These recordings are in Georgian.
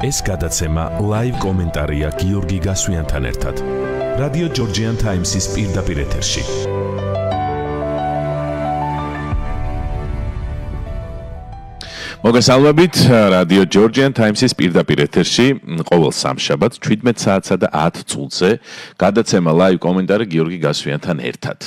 ეს გადაცემა ლაივ კომენტარია გიორგი გასვიანთან ერთად. რადიო ჯორჯიან ტაიმსის პირდაპირ ეთერში. მოგესალმებით რადიო ჯორჯიან ტაიმსის პირდაპირ ეთერში ყოველ სამშაბათს 17 საათსა და 10 წუთზე გადაცემა ლაივ კომენტარი გიორგი გასვიანთან ერთად.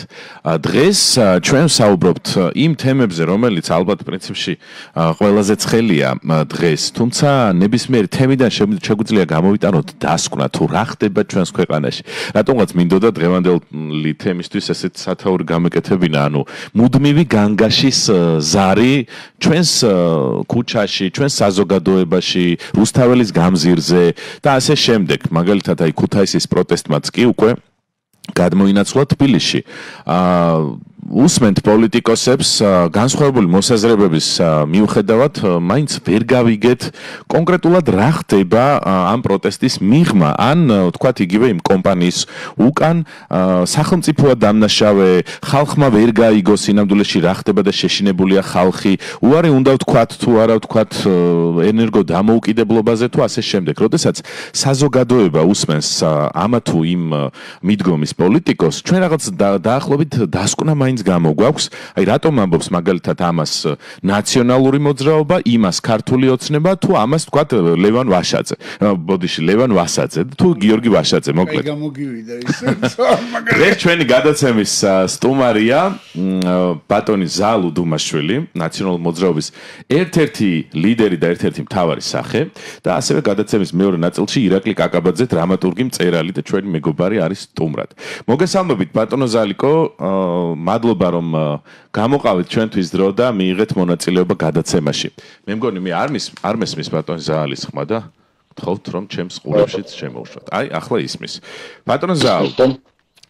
დღეს ჩვენ საუბრობთ იმ თემებზე, რომელიც ალბათ პრინციპში ყველაზე ცხელია დღეს, თუმცა ნებისმიერი თემიდან შეგვიძლია გამოვიტანოთ დასკვნა თუ რა ხდება ჩვენს ქვეყანაში. რატომღაც მინდოდა დღევანდელი თემისთვის ესეთ სათაური გამეკეთებინა, ანუ მუდმივი განგაშის ზარი ჩვენს ქუჩაში, ჩვენ საზოგადოებაში, რუსთაველის გამზირზე და ასე შემდეგ. მაგალითად, აი ქუთაისის პროტესტმაც კი უკვე გადმოინაცვლა თბილისში. აა უსმენთ პოლიტიკოსებს განსხვავებული მოსაზრებების მიუხედავად, მაინც ვერ გავიგეთ კონკრეტულად რა ხდება ამ პროტესტის მიღმა, ან თქვათ იგივე იმ კომპანიის უკან სახელმწიფოა დამნაშავე, ხალხმა ვერ გაიგო სინამდვილეში რა ხდება და შეშინებულია ხალხი. უარი უნდა ვთქვათ თუ არა ვთქვათ ენერგო დამოუკიდებლობაზე თუ ასე შემდეგ. როდესაც საზოგადოება უსმენს ამა თუ იმ მიდგომის პოლიტიკოს, ჩვენ რაღაც დაახლოებით დასკვნა მაინც გამოგვაქვს. აი რატომ ამბობს მაგალითად ამას ნაციონალური მოძრაობა, იმას ქართული ოცნება თუ ამას თქვა ლევან ვაშაძე. ბოდიში ლევან ვასაძე თუ გიორგი ვაშაძე მოკლედ. აი გამოგივიდა ის. ეს ჩვენი გადაცემის სტუმარია ბატონი ზალუ დუმაშვილი, ნაციონალური მოძრაობის ერთ-ერთი ლიდერი და ერთ-ერთი მთავარი სახე და ასევე გადაცემის მეორე ნაწილში ირაკლი კაკაბაძე დრამატურგი მწერალი და ჩვენი მეგობარი არის სტუმრად. მოგესალმებით ბატონო ზალიკო, მადლობა მადლობა რომ გამოყავით ჩვენთვის დრო და მიიღეთ მონაწილეობა გადაცემაში. მე მგონი მე არ მის არ მესმის ბატონ ზაალის ხმა და გთხოვთ რომ ჩემს ყურებშიც შემოუშვათ. აი, ახლა ისმის. ბატონ ზაალ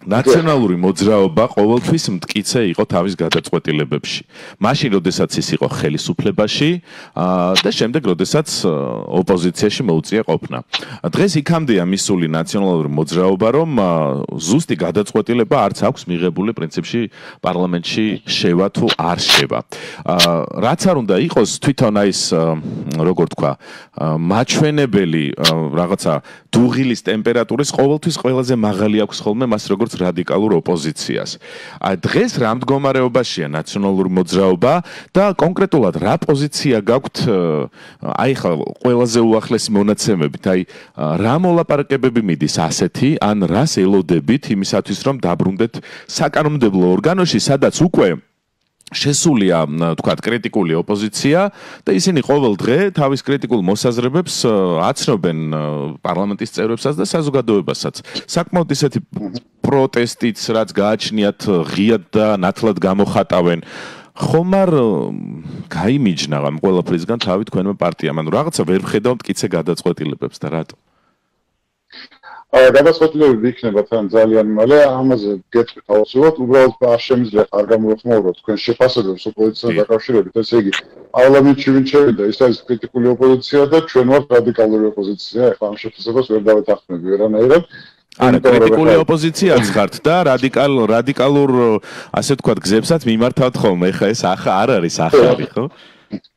ნაციონალური მოძრაობა ყოველთვის მткиცე იყო თავის გადაწყვეტილებებში. მაშინ, როდესაც ის იყო ხელისუფლებაში და შემდეგ, როდესაც ოპოზიციაში მოუწია ყოფნა. დღეს იქამდეა მისული ნაციონალური მოძრაობა, რომ ზუსტი გადაწყვეტილება არც აქვს მიღებული პრინციპში პარლამენტში შევა თუ არ შევა. რაც არ უნდა იყოს თვითონ ის როგორ თქვა, მაჩვენებელი რაღაცა დუღილის ტემპერატურის ყოველთვის ყველაზე მაღალი აქვს ხოლმე მას როგორც რადიკალურ ოპოზიციას. აი დღეს რა მდგომარეობაშია ნაციონალური მოძრაობა და კონკრეტულად რა პოზიცია გაქვთ აი ხა ყველაზე უახლესი მონაცემებით, აი რა მოლაპარაკებები მიდის ასეთი, ან რას ელოდებით იმისათვის რომ დაბრუნდეთ საკანონმდებლო ორგანოში, სადაც უკვე შესულია თქვა კრიტიკული ოპოზიცია და ისინი ყოველ დღე თავის კრიტიკულ მოსაზრებებს აცნობენ პარლამენტის წევრებსაც და საზოგადოებასაც. საკმაოდ ისეთი პროტესტიც რაც გააჩნიათ ღიად და ნათლად გამოხატავენ. ხომარ გაიმიჯნა ამ ყველაფრისგან თავი თქვენმა პარტიამ? ანუ რაღაცა ვერ ხედავთ კიცე გადაწყვეტილებებს და რატო გადაწყვეტილებები იქნება თან ძალიან მალე ამაზე გეტყვით აუცილებლად უბრალოდ არ შემიძლია არ გამოხმაუროთ თქვენ შეფასებებს ოპოზიციასთან დაკავშირებით ესე იგი პარლამენტში ვინ შევიდა ის არის კრიტიკული ოპოზიცია და ჩვენ ვართ რადიკალური ოპოზიცია ეხლა ამ შეფასებას ვერ დავეთანხმები ვერანაირად. არა კრიტიკული ოპოზიციაც ხართ და რადიკალ რადიკალურ ასე ვთქვათ გზებსაც მიმართავთ ხოლმე ეხა ეს ახა არ არის ახალი ხო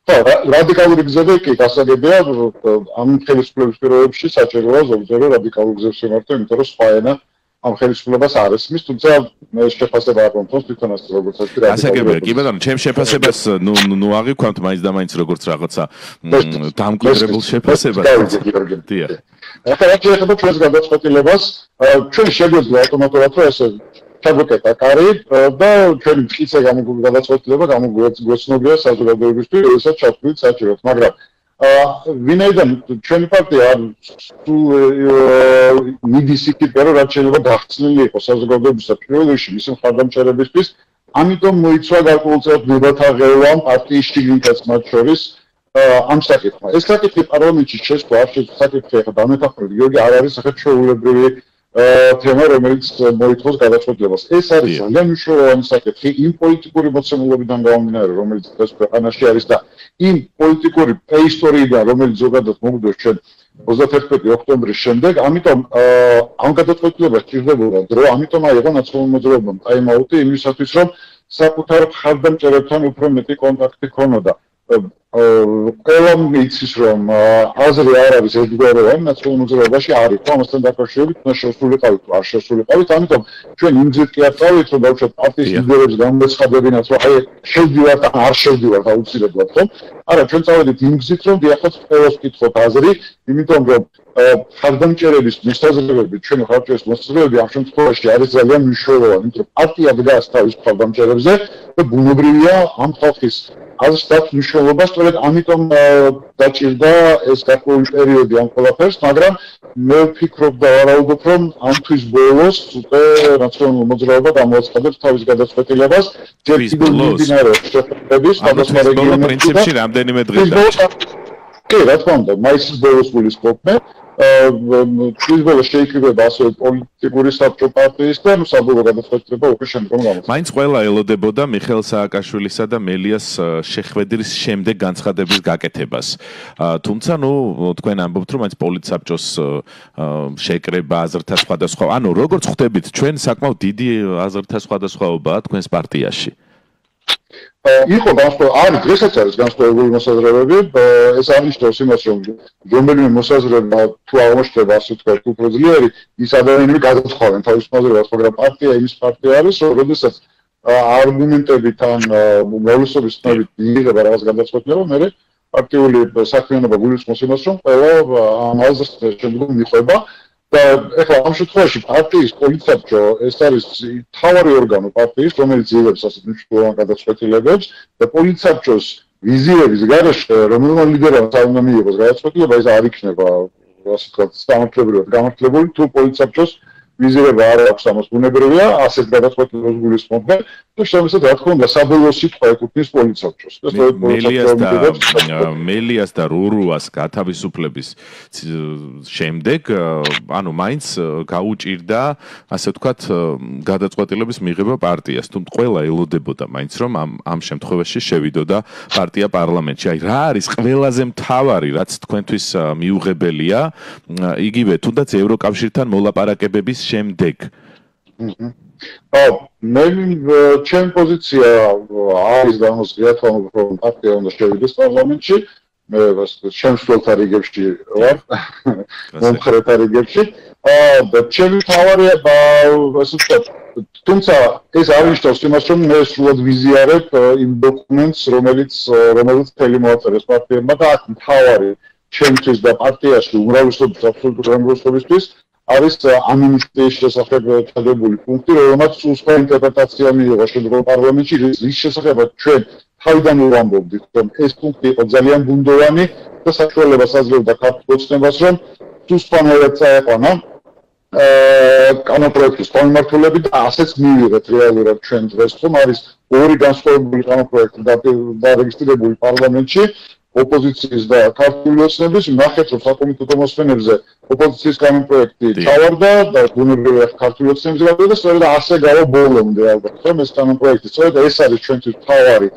ხო რადიკალური გზები კი გასაგებია ამ ხელისუფლების პირობებში საჭიროა ზოგჯერ რადიკალურ გზებს შემართო იმიტომ რომ სხვა ენა ამ ხელისუფლებას არ ესმის, თუმცა მე შეფასება არ მომწონს თვითონაც როგორც ასე რა. ასაგებია, კი ბატონო, ჩემ შეფასებას ნუ ნუ აღიქვამთ მაინც და მაინც როგორც რაღაცა დამკვიდრებულ შეფასებას. დიახ. ახლა რა შეიძლება ჩვენს გადაწყვეტილებას, ჩვენ შეგვიძლია ავტომატურად რომ ესე ჩაგვეკეტა კარი და ჩვენ მწკიცე გამოგვიგ გადაწყვეტილება გამოგვეცნობია საზოგადოებისთვის, როდესაც ჩავთვლით საჭიროდ, მაგრამ ვინაიდან ჩვენი პარტია თუ მიდის იქით რომ რაც შეიძლება გახსნილი იყოს საზოგადოების პირველში მისი მხარდამჭერებისთვის ამიტომ მოიცვა გარკვეულწილად დებატაღელვამ პარტიის შიგნითაც მათ შორის ამ საკითხმა. ეს საკითხი პარლამენტში შეშვა არ შეიძლება საკითხი ახლა დამეთახმებით გიორგი არ არის ახლა ჩვეულებრივი თემა რომელიც მოითხოვს გადაწყვეტილებას. ეს არის ძალიან მნიშვნელოვანი საკითხი იმ პოლიტიკური მოცემულობიდან გამომდინარე რომელიც დღეს ქვეყანაში არის და იმ პოლიტიკური პრეისტორიიდან რომელიც ზოგადად მოგვდოს ჩვენ 31 ოქტომბრის შემდეგ ამიტომ ამ გადაწყვეტილებას ჭირდებოდა დრო ამიტომ აიღო ნაციონალური მოძრაობა ტაიმ-აუტი იმისათვის რომ საკუთარ ხარდამჭერებთან უფრო მეტი კონტაქტი ქონოდა ყველა მიცის რომ აზრი არ არის ერთგვაროვანი ნაციონალურ მოძრაობაში არის ხო ამასთან დაკავშირებით უნდა შესულიყავით თუ არ შესულიყავით ამიტომ ჩვენ იმძით კი არ წავით რომ დავუშვათ პარტიის ლიდერებს გამოცხადებინათ რომ აი შევდივართ ან არ შევდივართ აუცილებლად ხო? არა ჩვენ წავედით იმძით რომ დიახაც ყველას კითხოთ აზრი იმიტომ რომ ხარდამჭერების მოსაზრებები ჩვენი ხარჯების მოსაზრებები ამ შემთხვევაში არის ძალიან მნიშვნელოვანი იმიტომ რომ პარტია დგას თავის ხარდამჭერებზე და ბუნებრივია ამ ხალხის აზრს დაც მნიშვნელობა, სწორედ ამიტომ დაჭირდა ეს გარკვეული პერიოდი ამ ყველაფერს, მაგრამ მე ვფიქრობ და ვარაუდობ, რომ ამ თვის ბოლოს უკვე რაციონალურ მოძრაობა გამოაცხადებს თავის გადაწყვეტილებას, ჯერ კიდევ მიმდინარეობს შეხვედრები სხვადასხვა რეგიონებში. პრინციპში რამდენიმე დღიდან. კი, რა თქმა უნდა, მაისის ბოლოს გულისხმობ მე. შეიძლება შეიკრიბება ასე პოლიტიკური საბჭო პარტიის და საბოლოო გადაწყვეტილება უკვე შემდგომ გამოცხადდება. მაინც ყველა ელოდებოდა მიხელ სააკაშვილისა და მელიას შეხვედრის შემდეგ განცხადების გაკეთებას. თუმცა, ნუ თქვენ ამბობთ, რომ მაინც პოლიტსაბჭოს შეკრება აზრთა სხვადასხვა. ანუ როგორც ხვდებით, ჩვენ საკმაოდ დიდი აზრთა სხვადასხვაობაა თქვენს პარტიაში. იყო განსხვავებული არის დღესაც არის განსხვავებული მოსაზრებები ეს აღნიშნავს იმას რომ რომელიმე მოსაზრება თუ აღმოჩნდება ასე თქვა უფრო ძლიერი ის ადამიანები გადაწყვეტენ თავის მოსაზრებას მაგრამ პარტია იმის პარტია არის რომ როდესაც არგუმენტებით ან მოვლენების თქმებით იღება რაღაც გადაწყვეტილება მე პარტიული საქმიანობა გულისხმობს იმას რომ ყველა ამაზე შემდგომ მიყვება და ეხლა ამ შემთხვევაში პარტიის პოლიცაბჭო ეს არის თავარი ორგანო პარტიის რომელიც იღებს ასეთ მნიშვნელოვან გადაწყვეტილებებს და პოლიცაბჭოს ვიზიების გარშე რომელმა ლიდერმა უნდა მიიღოს გადაწყვეტილება ეს არ იქნება ასე ვთქვათ სამართლებრივად გამართლებული თუ პოლიცაბჭოს ვიზირება არ აქვს ამას ბუნებრივია ასეთ გადაწყვეტილებას გულისხმობ და შემოსად რა თქმა უნდა საბოლოო სიტყვა ეკუთვნის პოლიცავჭოს და მელიას და მელიას და რურუას გათავისუფლების შემდეგ ანუ მაინც გაუჭირდა ასე ვთქვათ გადაწყვეტილების მიღება პარტიას. თუ ყველა ელოდებოდა მაინც რომ ამ ამ შემთხვევაში შევიდოდა პარტია პარლამენტში. აი რა არის ყველაზე მთავარი რაც თქვენთვის მიუღებელია? იგივე თუნდაც ევროკავშირთან მოლაპარაკებების შემდეგ? აჰა აა მე ჩემ პოზიცია არის გამოსგია თქო რომ პარტია უნდა შევიდეს პარლამენტში. მე შემსვლელთა რიგებში ვარ მომხრეთა რიგებში. აა და ჩემი თავარი ასე ვთქვათ თუმცა ეს არნიშნავს იმას რომ მე სულად ვიზიარებ იმ დოკუმენტს რომელიც რომელიც თელი მოაწერეს პარტიებმა და აქ თავარი ჩემთვის და პარტიაში უმრავლესობის აბსოლუტური უმრავლესობისთვის არის ამინისტრიის შესახებ ჩადებული პუნქტი, რომელმაც უცხო ინტერპრეტაცია მიიღო შემდგომ პარლამენტში, რის შესახებაც ჩვენ თავიდან ვამბობდით, რომ ეს პუნქტი იყო ძალიან ბუნდოვანი და საშუალებას აძლევდა ქართულ ოცნებას, რომ სუსპანელად წაეყვანა აა კანონპროექტის კონმართულები და ასეც მივიღეთ რეალურად ჩვენ დღეს, რომ არის ორი განსხვავებული კანონპროექტი დარეგისტრირებული პარლამენტში, ოპოზიციის და ქართული ოცნების ნახეთ რომ საკომიტეტო მოსმენებზე ოპოზიციის კანონპროექტი ჩავარდა და ბუნებრივია ქართული ოცნების გადადა და სწორედ ასე გავა ბოლომდე ალბათ რომ ეს კანონპროექტი სწორედ ეს არის ჩვენთვის თავარი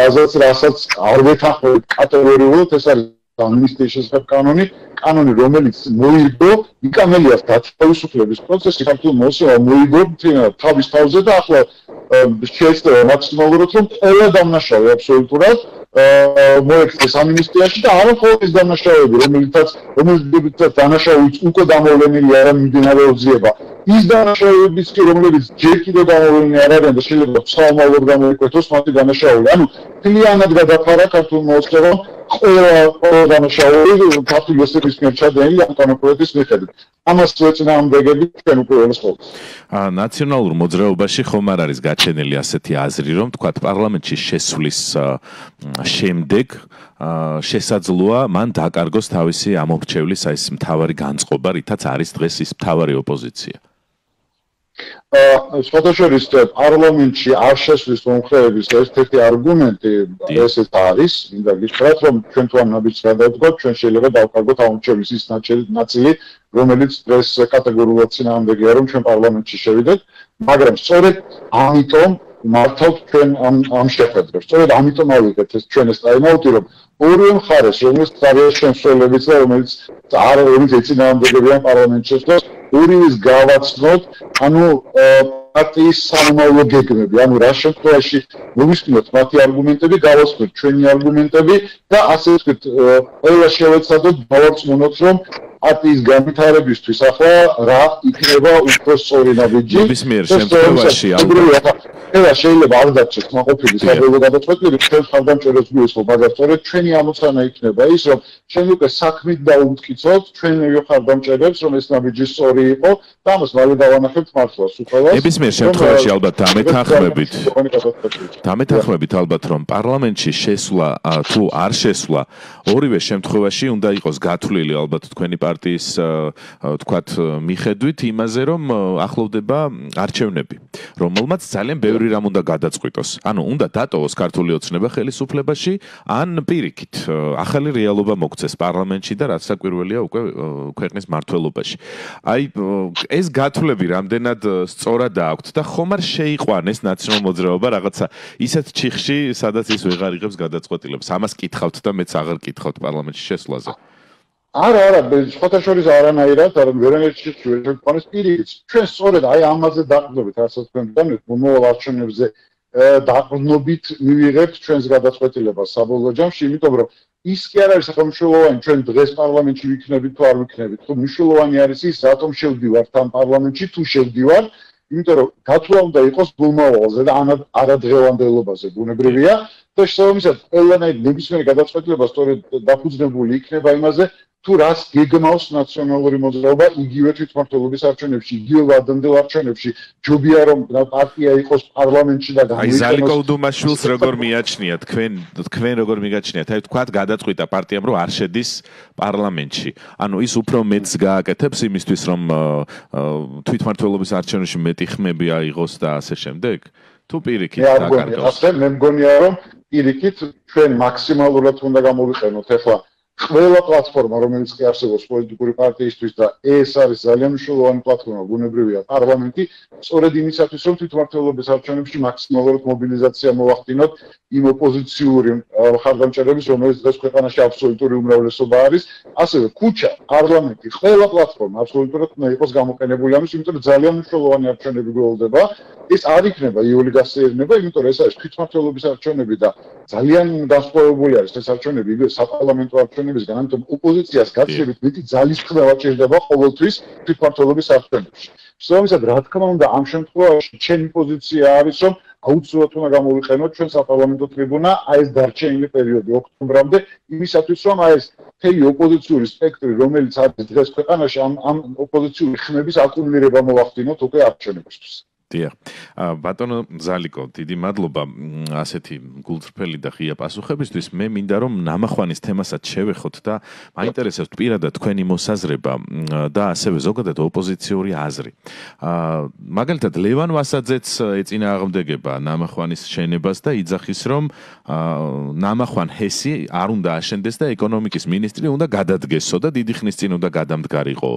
რაზეც რასაც არ ვეთანხმებით კატეგორიულად ეს არის ამნისტიის შესახებ კანონი კანონი რომელიც მოიგო იკამელიას დაწესებულის პროცესი ქართულ მოსევა მოიგო თავის თავზე და ახლა შეიძლება მაქსიმალურად რომ ყველა დამნაშავე აბსოლუტურად მოექცეს ამინისტიაში და არა მხოლოდ ის დანაშაულები, რომელიცაც რომელიცაც დანაშაულიც უკვე გამოვლენილი არა მიმდინარეობზეება. ის დანაშაულებიც კი რომლებიც ჯერ კიდევ გამოვლენილი არ არიან და შეიძლება საომალოდ გამოიკვეთოს მათი დანაშაული. ანუ ფილიანად გადაფარა ქართულ მოსწრებამ ყველა ყველა დანაშაული ქართულ მოსწრების მიერ ჩადენილი ამ კანონპროექტის მიხედვით. ამას ეწინააღმდეგები ჩვენ უკვე ველსხობთ. აა ნაციონალურ მოძრაობაში ხომ არ არის გაჩენილი ასეთი აზრი, რომ თქვა პარლამენტში შესვლის შემდეგ შესაძლოა მან დაკარგოს თავისი ამორჩევლის აი ეს მთავარი განწყობა, რითაც არის დღეს ის მთავარი ოპოზიცია. აა სხვადასხვის პარლამენტში არ შესვლის მომხრეების ერთ-ერთი არგუმენტი ესეც არის, მინდა გითხრათ, რომ ჩვენ თუ ამ ნაბიჯს გადავდგოთ, ჩვენ შეიძლება დავკარგოთ ამორჩევლის ის ნაწილი, რომელიც დღეს კატეგორიულად წინააღმდეგია, რომ ჩვენ პარლამენტში შევიდეთ, მაგრამ სწორედ ამიტომ მართავთ ჩვენ ამ ამ შეხედვებს. სწორედ ამიტომ ავიღეთ ეს ჩვენ ეს ტაიმაუტი, რომ ორივე მხარეს, რომელიც არის შემსრულებლის და რომელიც არ არის ეცინაამდეგებიან პარლამენტში და ორივეს გავაცნოთ, ანუ პარტიის სამომავლო გეგმები, ანუ რა შემთხვევაში მოვისმინოთ მათი არგუმენტები, გავასწროთ ჩვენი არგუმენტები და ასე ვთქვით, ყველა შევეცადოთ დავარწმუნოთ, რომ პარტიის განვითარებისთვის ახლა რა იქნება უფრო სწორი ნაბიჯი. ნებისმიერ შემთხვევაში ალბათ ეხლა შეიძლება არ დარჩეს მაყოფილი საბოლოო გადაწყვეტილება ჩვენ ხალხდამჭერებს გვიესხო, მაგრამ სწორედ ჩვენი ამოცანა იქნება ის, რომ ჩვენ უკვე საქმით დაუმტკიცოთ ჩვენ ხალხდამჭერებს, რომ ეს ნაბიჯი სწორი იყო და ამას მალე დავანახებთ მართლაც უყოლას. ნებისმიერ შემთხვევაში ალბათ დამეთანხმებით. დამეთანხმებით ალბათ რომ პარლამენტში შესვლა თუ არ შესვლა ორივე შემთხვევაში უნდა იყოს გათვლილი ალბათ თქვენი პარტიის თქვათ მიხედვით იმაზე რომ ახლოვდება არჩევნები რომელმაც ძალიან ბევრი რამ უნდა გადაწყვიტოს. ანუ უნდა დატოვოს ქართული ოცნება ხელისუფლებაში ან პირიქით ახალი რეალობა მოგცეს პარლამენტში და რაც საკვირველია უკვე ქვეყნის მართლობაში აი ეს გათვლები რამდენად სწორად აქვთ და ხომ არ შეიყვანეს ნაციონალ მოძრაობა რაღაცა ისეთ ჩიხში სადაც ის ვეღარ იღებს გადაწყვეტილებას ამას კითხავთ და მეც აღარ კითხავთ პარლამენტში შესვლაზე არა არა სხვათა შორის არანაირად არ ვერანაირად ჩვენ ყანეს პირიქით. ჩვენ სწორედ აი ამაზე დაყრდნობით რასაც თქვენ დანეთ მომავალ არჩევნებზე დაყრდნობით მივიღებთ ჩვენს გადაწყვეტილებას საბოლოო ჯამში იმიტომ რომ ის კი არ არის სახელმწიფოებრივი ჩვენ დღეს პარლამენტში ვიქნებით თუ არ ვიქნებით. თუ მნიშვნელოვანი არის ის რატომ შევდივართ ამ პარლამენტში თუ შევდივართ იმიტომ რომ გათვლა უნდა იყოს ბულმოვალზე და არადღევანდელობაზე ბუნებრივია. და შესაბამისად ყველანაირ ნებისმიერ გადაწყვეტილებას სწორედ დაფუძნებული იქნება იმაზე თუ რას გეგმავს ნაციონალური მოძრაობა იგივე თვითმმართველობის არჩევნებში, იგივე ვადამდელ არჩევნებში, ჯობია რომ პარტია იყოს პარლამენტში და გამოიყენოს. აი ზალიკო უდუმაშვილს როგორ მიაჩნია თქვენ თქვენ როგორ მიგაჩნიათ? აი თქვათ გადაწყვიტა პარტიამ რომ არ შედის პარლამენტში. ანუ ის უფრო მეც გააკეთებს იმისთვის რომ თვითმმართველობის არჩევნებში მეტი ხმები აიღოს და ასე შემდეგ? თუ პირიქით დაკარგოს. ასე მე მგონია რომ პირიქით ჩვენ მაქსიმალურად უნდა გამოვიყენოთ ახლა ყველა პლატფორმა, რომელიც კი არსებობს პოლიტიკური პარტიისთვის და ეს არის ძალიან მნიშვნელოვანი პლატფორმა, ბუნებრივია პარლამენტი, სწორედ იმისათვის, რომ თვითმმართველობის არჩევნებში მაქსიმალურად მობილიზაცია მოახდინოთ იმ ოპოზიციური ხარდამჭერების, რომელიც დღეს ქვეყანაში აბსოლუტური უმრავლესობა არის, ასევე ქუჩა, პარლამენტი, ყველა პლატფორმა აბსოლუტურად უნდა იყოს გამოყენებული ამის, იმიტომ რომ ძალიან მნიშვნელოვანი არჩევნები გველდება. ეს არ იქნება იული გასეირნება, იმიტომ რომ ეს არის თვითმმართველობის არჩევნები და ძალიან განსხვავებული არის ეს არჩევნები იგივე საპარლამენტო არჩევნებისგან, ამიტომ ოპოზიციას გაცილებით მეტი ძალის ხმევა ჭირდება ყოველთვის თვითმმართველობის არჩევნებში. შესაბამისად, რა თქმა უნდა, ამ შემთხვევაში ჩემი პოზიცია არის, რომ აუცილებლად უნდა გამოვიყენოთ ჩვენ საპარლამენტო ტრიბუნა აი ეს დარჩენილი პერიოდი ოქტომბრამდე, იმისათვის რომ აი ეს თელი ოპოზიციური სპექტრი, რომელიც არის დღეს ქვეყანაში, ამ ამ ოპოზიციური ხმების აკუმულირება მოახდინოთ უკვე არჩევნებისთვის. დიახ. ბატონო ზალიკო, დიდი მადლობა ასეთი გულწრფელი და ღია პასუხებისთვის. მე მინდა რომ ნამახვანის თემასაც შევეხოთ და მაინტერესებს პირადად თქვენი მოსაზრება და ასევე ზოგადად ოპოზიციური აზრი. აა მაგალითად ლევან ვასაძეც ეწინააღმდეგება ნამახვანის შენებას და იძახის რომ აა ნამახვან ჰესი არ უნდა აშენდეს და ეკონომიკის მინისტრი უნდა გადადგესო და დიდი ხნის წინ უნდა გადამდგარიყო.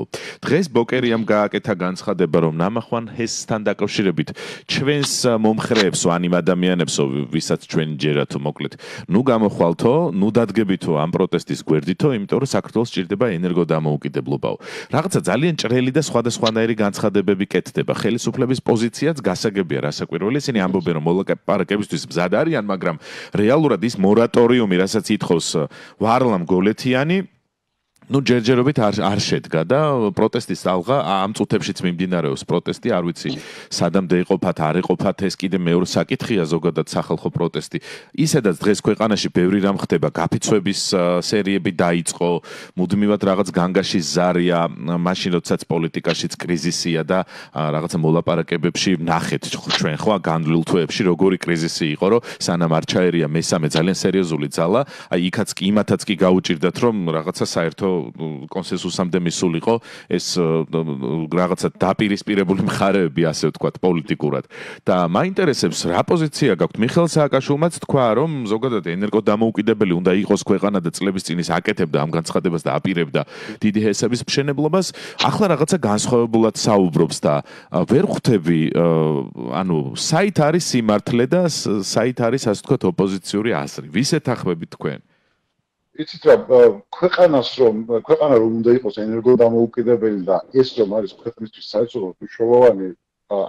დღეს ბოკერიამ გააკეთა განცხადება რომ ნამახვან ჰესთან დაკავშირებით დაკავშირებით ჩვენს მომხრეებს ან იმ ადამიანებსო ვისაც ჩვენ ჯერათ მოკლედ. ნუ გამოხვალთო ნუ დადგებითო ამ პროტესტის გვერდითო იმიტომ რომ საქართველოს ჭირდება ენერგოდამოუკიდებლობაო. რაღაცა ძალიან ჭრელი და სხვადასხვანაირი განცხადებები კეთდება. ხელისუფლების პოზიციაც გასაგებია რასაკვირველი ისინი ამბობენ რომ მოლაპარაკებისთვის მზად არიან მაგრამ რეალურად ის მორატორიუმი რასაც ითხოვს ვარლამ გოლეთიანი ну ჯერჯერობით არ არ შედგა და პროტესტის ალღა ამ წუთებშიც მიმდინარეობს პროტესტი. არ ვიცი სადამდე იყოფათ არ იყოფათ ეს კიდე მეორე საკითხია ზოგადად სახალხო პროტესტი. ისედაც დღეს ქვეყანაში ბევრი რამ ხდება. გაფიცვების სერიები დაიწყო. მუდმივად რაღაც განგაში ზარია მაშინ როდესაც პოლიტიკაშიც კრიზისია და რაღაცა მოლაპარაკებებში ნახეთ ჩვენ ხო განვლილ თვეებში როგორი კრიზისი იყო რომ სანამ არ ჩაერია მესამე ძალიან სერიოზული ძალა აი იქაც კი იმათაც კი გაუჭirdათ რომ რაღაცა საერთო კონსენსუსამდე მისულიყო ეს რაღაცა დაპირისპირებული მხარეები ასე ვთქვათ პოლიტიკურად. და მაინტერესებს რა პოზიცია გაქვთ მიხელ სააკაშვილმაც თქვა რომ ზოგადად ენერგოდამოუკიდებელი უნდა იყოს ქვეყანა და წლების წინ ის აკეთებდა ამ განცხადებას და აპირებდა დიდი ჰესების მშენებლობას. ახლა რაღაცა განსხვავებულად საუბრობს და ვერ ხვდები ანუ საით არის სიმართლე და საით არის ასე ვთქვათ ოპოზიციური აზრი. ვისეთ ახმებით თქვენ იცით რა ქვეყანას რომ ქვეყანა რომ უნდა იყოს ენერგოდამოუკიდებელი და ეს რომ არის ქვეყნისთვის საერთოდ მნიშვნელოვანი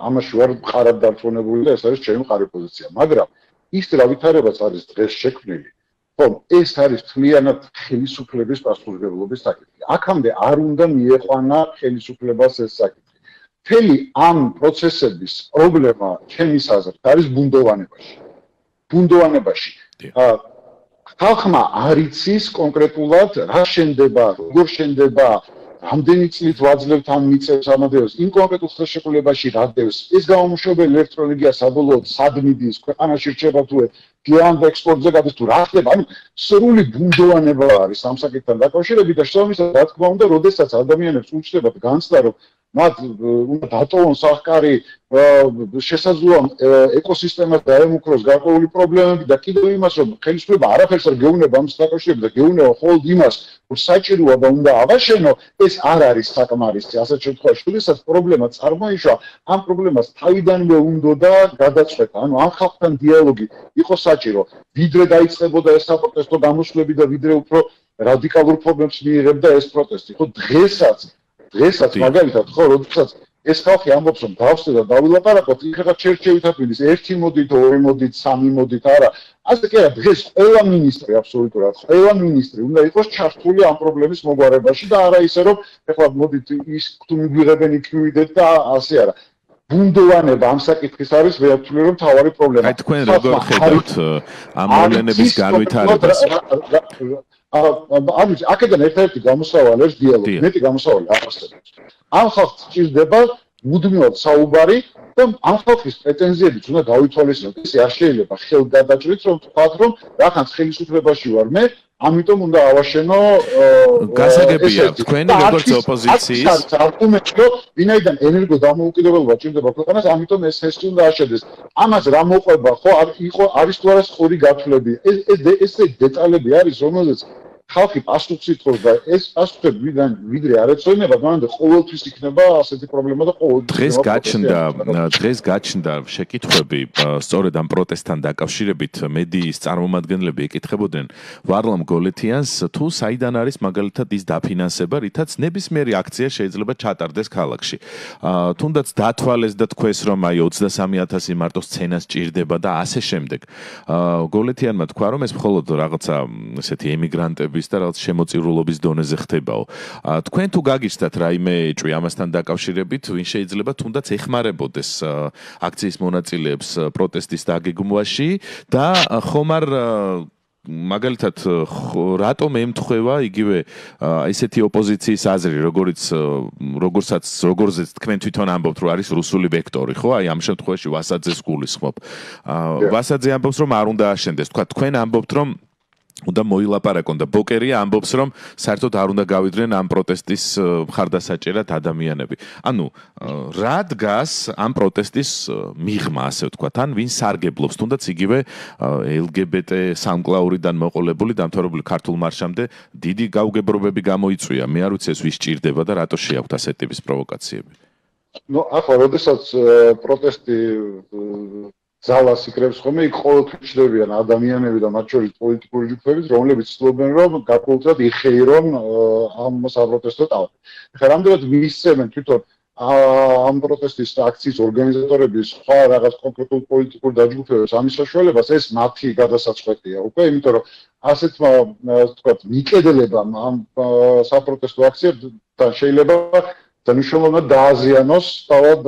ამაში ვარ ყარად დარწმუნებული და ეს არის ჩემი ყარი პოზიცია. მაგრამ ის რა ვითარებაც არის დღეს შექმნილი ხომ ეს არის თლიანად ხელისუფლების პასუხისმგებლობის საკითხი. აქამდე არ უნდა მიეყვანა ხელისუფლებას ეს საკითხი. თელი ამ პროცესების პრობლემა ჩემის აზრით არის ბუნდოვანებაში. ბუნდოვანებაში ხალხმა არ იცის კონკრეტულად რა შენდება, როგორ შენდება, რამდენი წლით ვაძლევთ ამ მიწებს ამადეოს იმ კონკრეტულ ხელშეკრულებაში რა დევს. ეს გამომშვებელი ელექტროენერგია საბოლოოდ სად მიდის ქვეყანაში რჩება თუ გიან ექსპორტზე გადის თუ რა ხდება. ანუ სრული ბუნდოვანება არის ამ საკითხთან დაკავშირებით და შესაბამისად რა თქმა უნდა როდესაც ადამიანებს უჩნდებათ განცდა რომ მათ უნდა დატოვონ სახკარი შესაძლოა ეკოსისტემას დაემუქროს გარკვეული პრობლემები და კიდევ იმას რომ ხელისუფლება არაფერს არ გეუნება ამ საკავშირებს და გეუნება მხოლოდ იმას რომ საჭიროა და უნდა ავაშენო ეს არ არის საკმარისი. ასეთ შემთხვევაში შესაძლოა პრობლემა წარმოიშვა ამ პრობლემას თავიდანვე უნდა და გადაწყვეტა. ანუ ამ ხალხთან დიალოგი იყო საჭირო. ვიდრე დაიწყებოდა ეს საპროტესტო გამოსვლები და ვიდრე უფრო რადიკალურ პრობლემებს მიიღებდა ეს პროტესტი. ხო დღესაც დღესაც მაგალითად ხო როდესაც ეს ხალხი ამბობს რომ დავსე და დავილაპარაკოთ იქა ჩერჩევით აფინის ერთი მოდით ორი მოდით სამი მოდით არა. ასე კი არა დღეს ყველა მინისტრი აბსოლუტურად ყველა მინისტრი უნდა იყოს ჩართული ამ პრობლემის მოგვარებაში და არა ისე რომ ეხლა მოდით ის თუ მიგვიღებენ იქ მივიდეთ და ასე არა ბუნდოვანება ამ საკითხის არის ვერაფერი რომ თავარი პრობლემა. აი თქვენ როგორ ხედავთ ამ მოვლენების განვითარებას? ანუ აქედან ერთ-ერთი გამოსავალი არის დიალოგი. მეტი გამოსავალი აღსწრებს. ამ ხალხს ჭირდება მუდმივად საუბარი და ამ ხალხის პრეტენზიებიც უნდა გავითვალისწინოთ. ეს არ შეიძლება ხელგადაჭრით რომ თქვათ რომ რახანს ხელისუფლებაში ვარ მე, ამიტომ უნდა ავაშენო გასაგებია თქვენი როგორც ოპოზიციის არგუმენტი რომ ვინაიდან ენერგო დამოუკიდებლობა ჭირდება ქვეყანას ამიტომ ეს ეს უნდა აშენდეს ამას რა მოყვება ხო იყო არის თუ არა სწორი გათვლები ეს ეს ეს დეტალები არის რომელზეც ხალხი პასუხს ითხოვს და ეს პასუხები ვიდან ვიდრე არ ეცოდინება, მანამდე ყოველთვის იქნება ასეთი პრობლემა და ყოველთვის დღეს გაჩნდა დღეს გაჩნდა შეკითხვები სწორედ ამ პროტესტთან დაკავშირებით მედიის წარმომადგენლები ეკითხებოდნენ ვარლამ გოლეთიანს თუ საიდან არის მაგალითად ის დაფინანსება, რითაც ნებისმიერი აქცია შეიძლება ჩატარდეს ქალაქში. თუნდაც დათვალეს და თქვეს რომ აი 23000 მარტო სცენას ჭირდება და ასე შემდეგ. გოლეთიანმა თქვა რომ ეს მხოლოდ რაღაცა ესეთი ემიგრანტები ხმების და რაღაც შემოწირულობის დონეზე ხდებაო. თქვენ თუ გაგიჩნდათ რაიმე ეჭვი ამასთან დაკავშირებით, ვინ შეიძლება თუნდაც ეხმარებოდეს აქციის მონაწილეებს პროტესტის დაგეგმვაში? და ხომ არ მაგალითად რატომ ემთხვევა იგივე ესეთი ოპოზიციის აზრი როგორც როგორცაც როგორზეც თქვენ თვითონ ამბობთ რომ არის რუსული ვექტორი ხო? აი ამ შემთხვევაში ვასაძეს გულისხმობ. ვასაძე ამბობს რომ არ უნდა აშენდეს. თქვა თქვენ ამბობთ რომ უნდა მოილაპარაკონ და ბოკერია ამბობს რომ საერთოდ არ უნდა გავიდნენ ამ პროტესტის მხარდასაჭერად ადამიანები. ანუ რა დგას ამ პროტესტის მიღმა ასე ვთქვათ, ან ვინ სარგებლობს თუნდაც იგივე LGBT სამკლაურიდან მოყოლებული დამთავრებული ქართულ მარშამდე დიდი გაუგებრობები გამოიწვია. მე არ ვიცი ეს ვის ჭირდება და რატო შეაქვთ ასეთ ტიპის პროვოკაციები. ну ახლა როდესაც პროტესტი ძალას იკრებს ხოლმე, იქ ყოველთვის ჩდებიან ადამიანები და მათ შორის პოლიტიკური ჯგუფები, რომლებიც ცდილობენ რომ გაკულტად იხეირონ ამ საპროტესტო ტალღას. ხა რამდენად მისცემენ თვითონ ამ პროტესტის აქციის ორგანიზატორების სხვა რაღაც კონკრეტულ პოლიტიკურ დაჯგუფებებს ამის საშუალებას ეს მათი გადასაწყვეტია უკვე, იმიტომ რომ ასეთმა თქვა მიკედელებამ ამ საპროტესტო აქციებთან შეიძლება დანიშნულება დააზიანოს თავად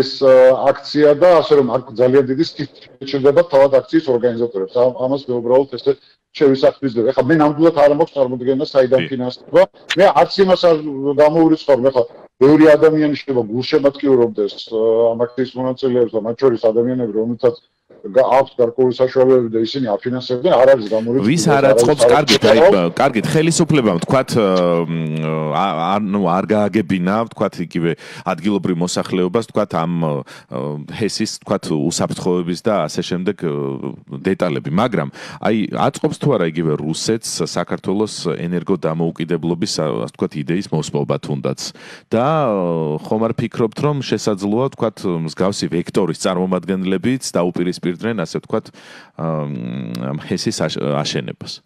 ეს აქცია და ასე რომ ძალიან დიდი სტიპენდია ჭირდება თავად აქციის ორგანიზატორებს. ამას მე უბრალოდ ესე შევისახმისდებ. ეხლა მე ნამდვილად არ მაქვს წარმოდგენა საიდან ფინანსდება. მე არც იმას არ გამოურიცხავ, ხა ბევრი ადამიანი შეიძლება გულშემატკივრობდეს ამ აქციის მონაწილეებს და მათ შორის ადამიანები რომელთაც აქვს გარკვეული საშუალებები და ისინი აფინანსებდნენ არ არის გამორიცხული ვის არ აწყობს? კარგით აი კარგით ხელისუფლებამ თქვათ ანუ არ გააგებინა თქვათ იგივე ადგილობრივ მოსახლეობას თქვათ ამ ჰესის თქვათ უსაფრთხოების და ასე შემდეგ დეტალები. მაგრამ აი აწყობს თუ არა იგივე რუსეთს საქართველოს ენერგო დამოუკიდებლობის ასე თქვათ იდეის მოსპობა თუნდაც? და ხომ არ ფიქრობთ რომ შესაძლოა თქვათ მსგავსი ვექტორის წარმომადგენლებიც დაუპირისპირდნენ აპირდნენ ასე ვთქვათ ჰესის აშენებას.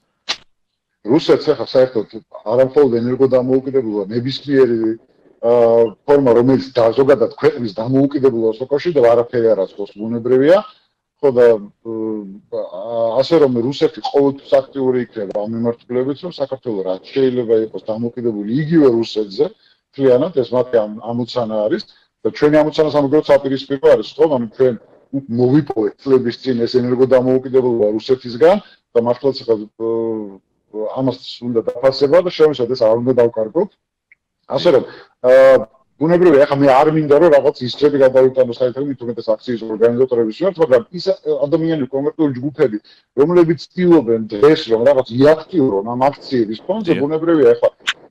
რუსეთს ახლა საერთოდ არამხოლოდ ენერგოდამოუკიდებლობა ნებისმიერი ფორმა, რომელიც ზოგადად ქვეყნის დამოუკიდებლობას უკავშირდება, არაფერი არ აცხოვს ბუნებრივია. ხო და ასე რომ რუსეთი ყოველთვის აქტიური იქნება ამ მიმართულებით, რომ საქართველოს რაც შეიძლება იყოს დამოუკიდებელი იგივე რუსეთზე, ძალიანად ეს მათი ამოცანა არის და ჩვენი ამოცანა სამაგრო საპირისპირო არის, ხო, ანუ ჩვენ მოვიპოვეთ წლების წინ ეს ენერგოდამოუკიდებლობა რუსეთისგან და მართლაც ხა ამას უნდა დაფასება და შემოშად ეს არ უნდა დავკარგოთ. ასე რომ ბუნებრივია, ახლა მე არ მინდა რომ რაღაც ისტრები გადავიტანო საერთოდ თუმცა აქციის ორგანიზატორების მიმართ, მაგრამ ის ადამიანები კონკრეტული ჯგუფები, რომლებიც ცდილობენ დღეს რომ რაღაც იაქტიურონ ამ აქციების ფონზე, ბუნებრივია, ახლა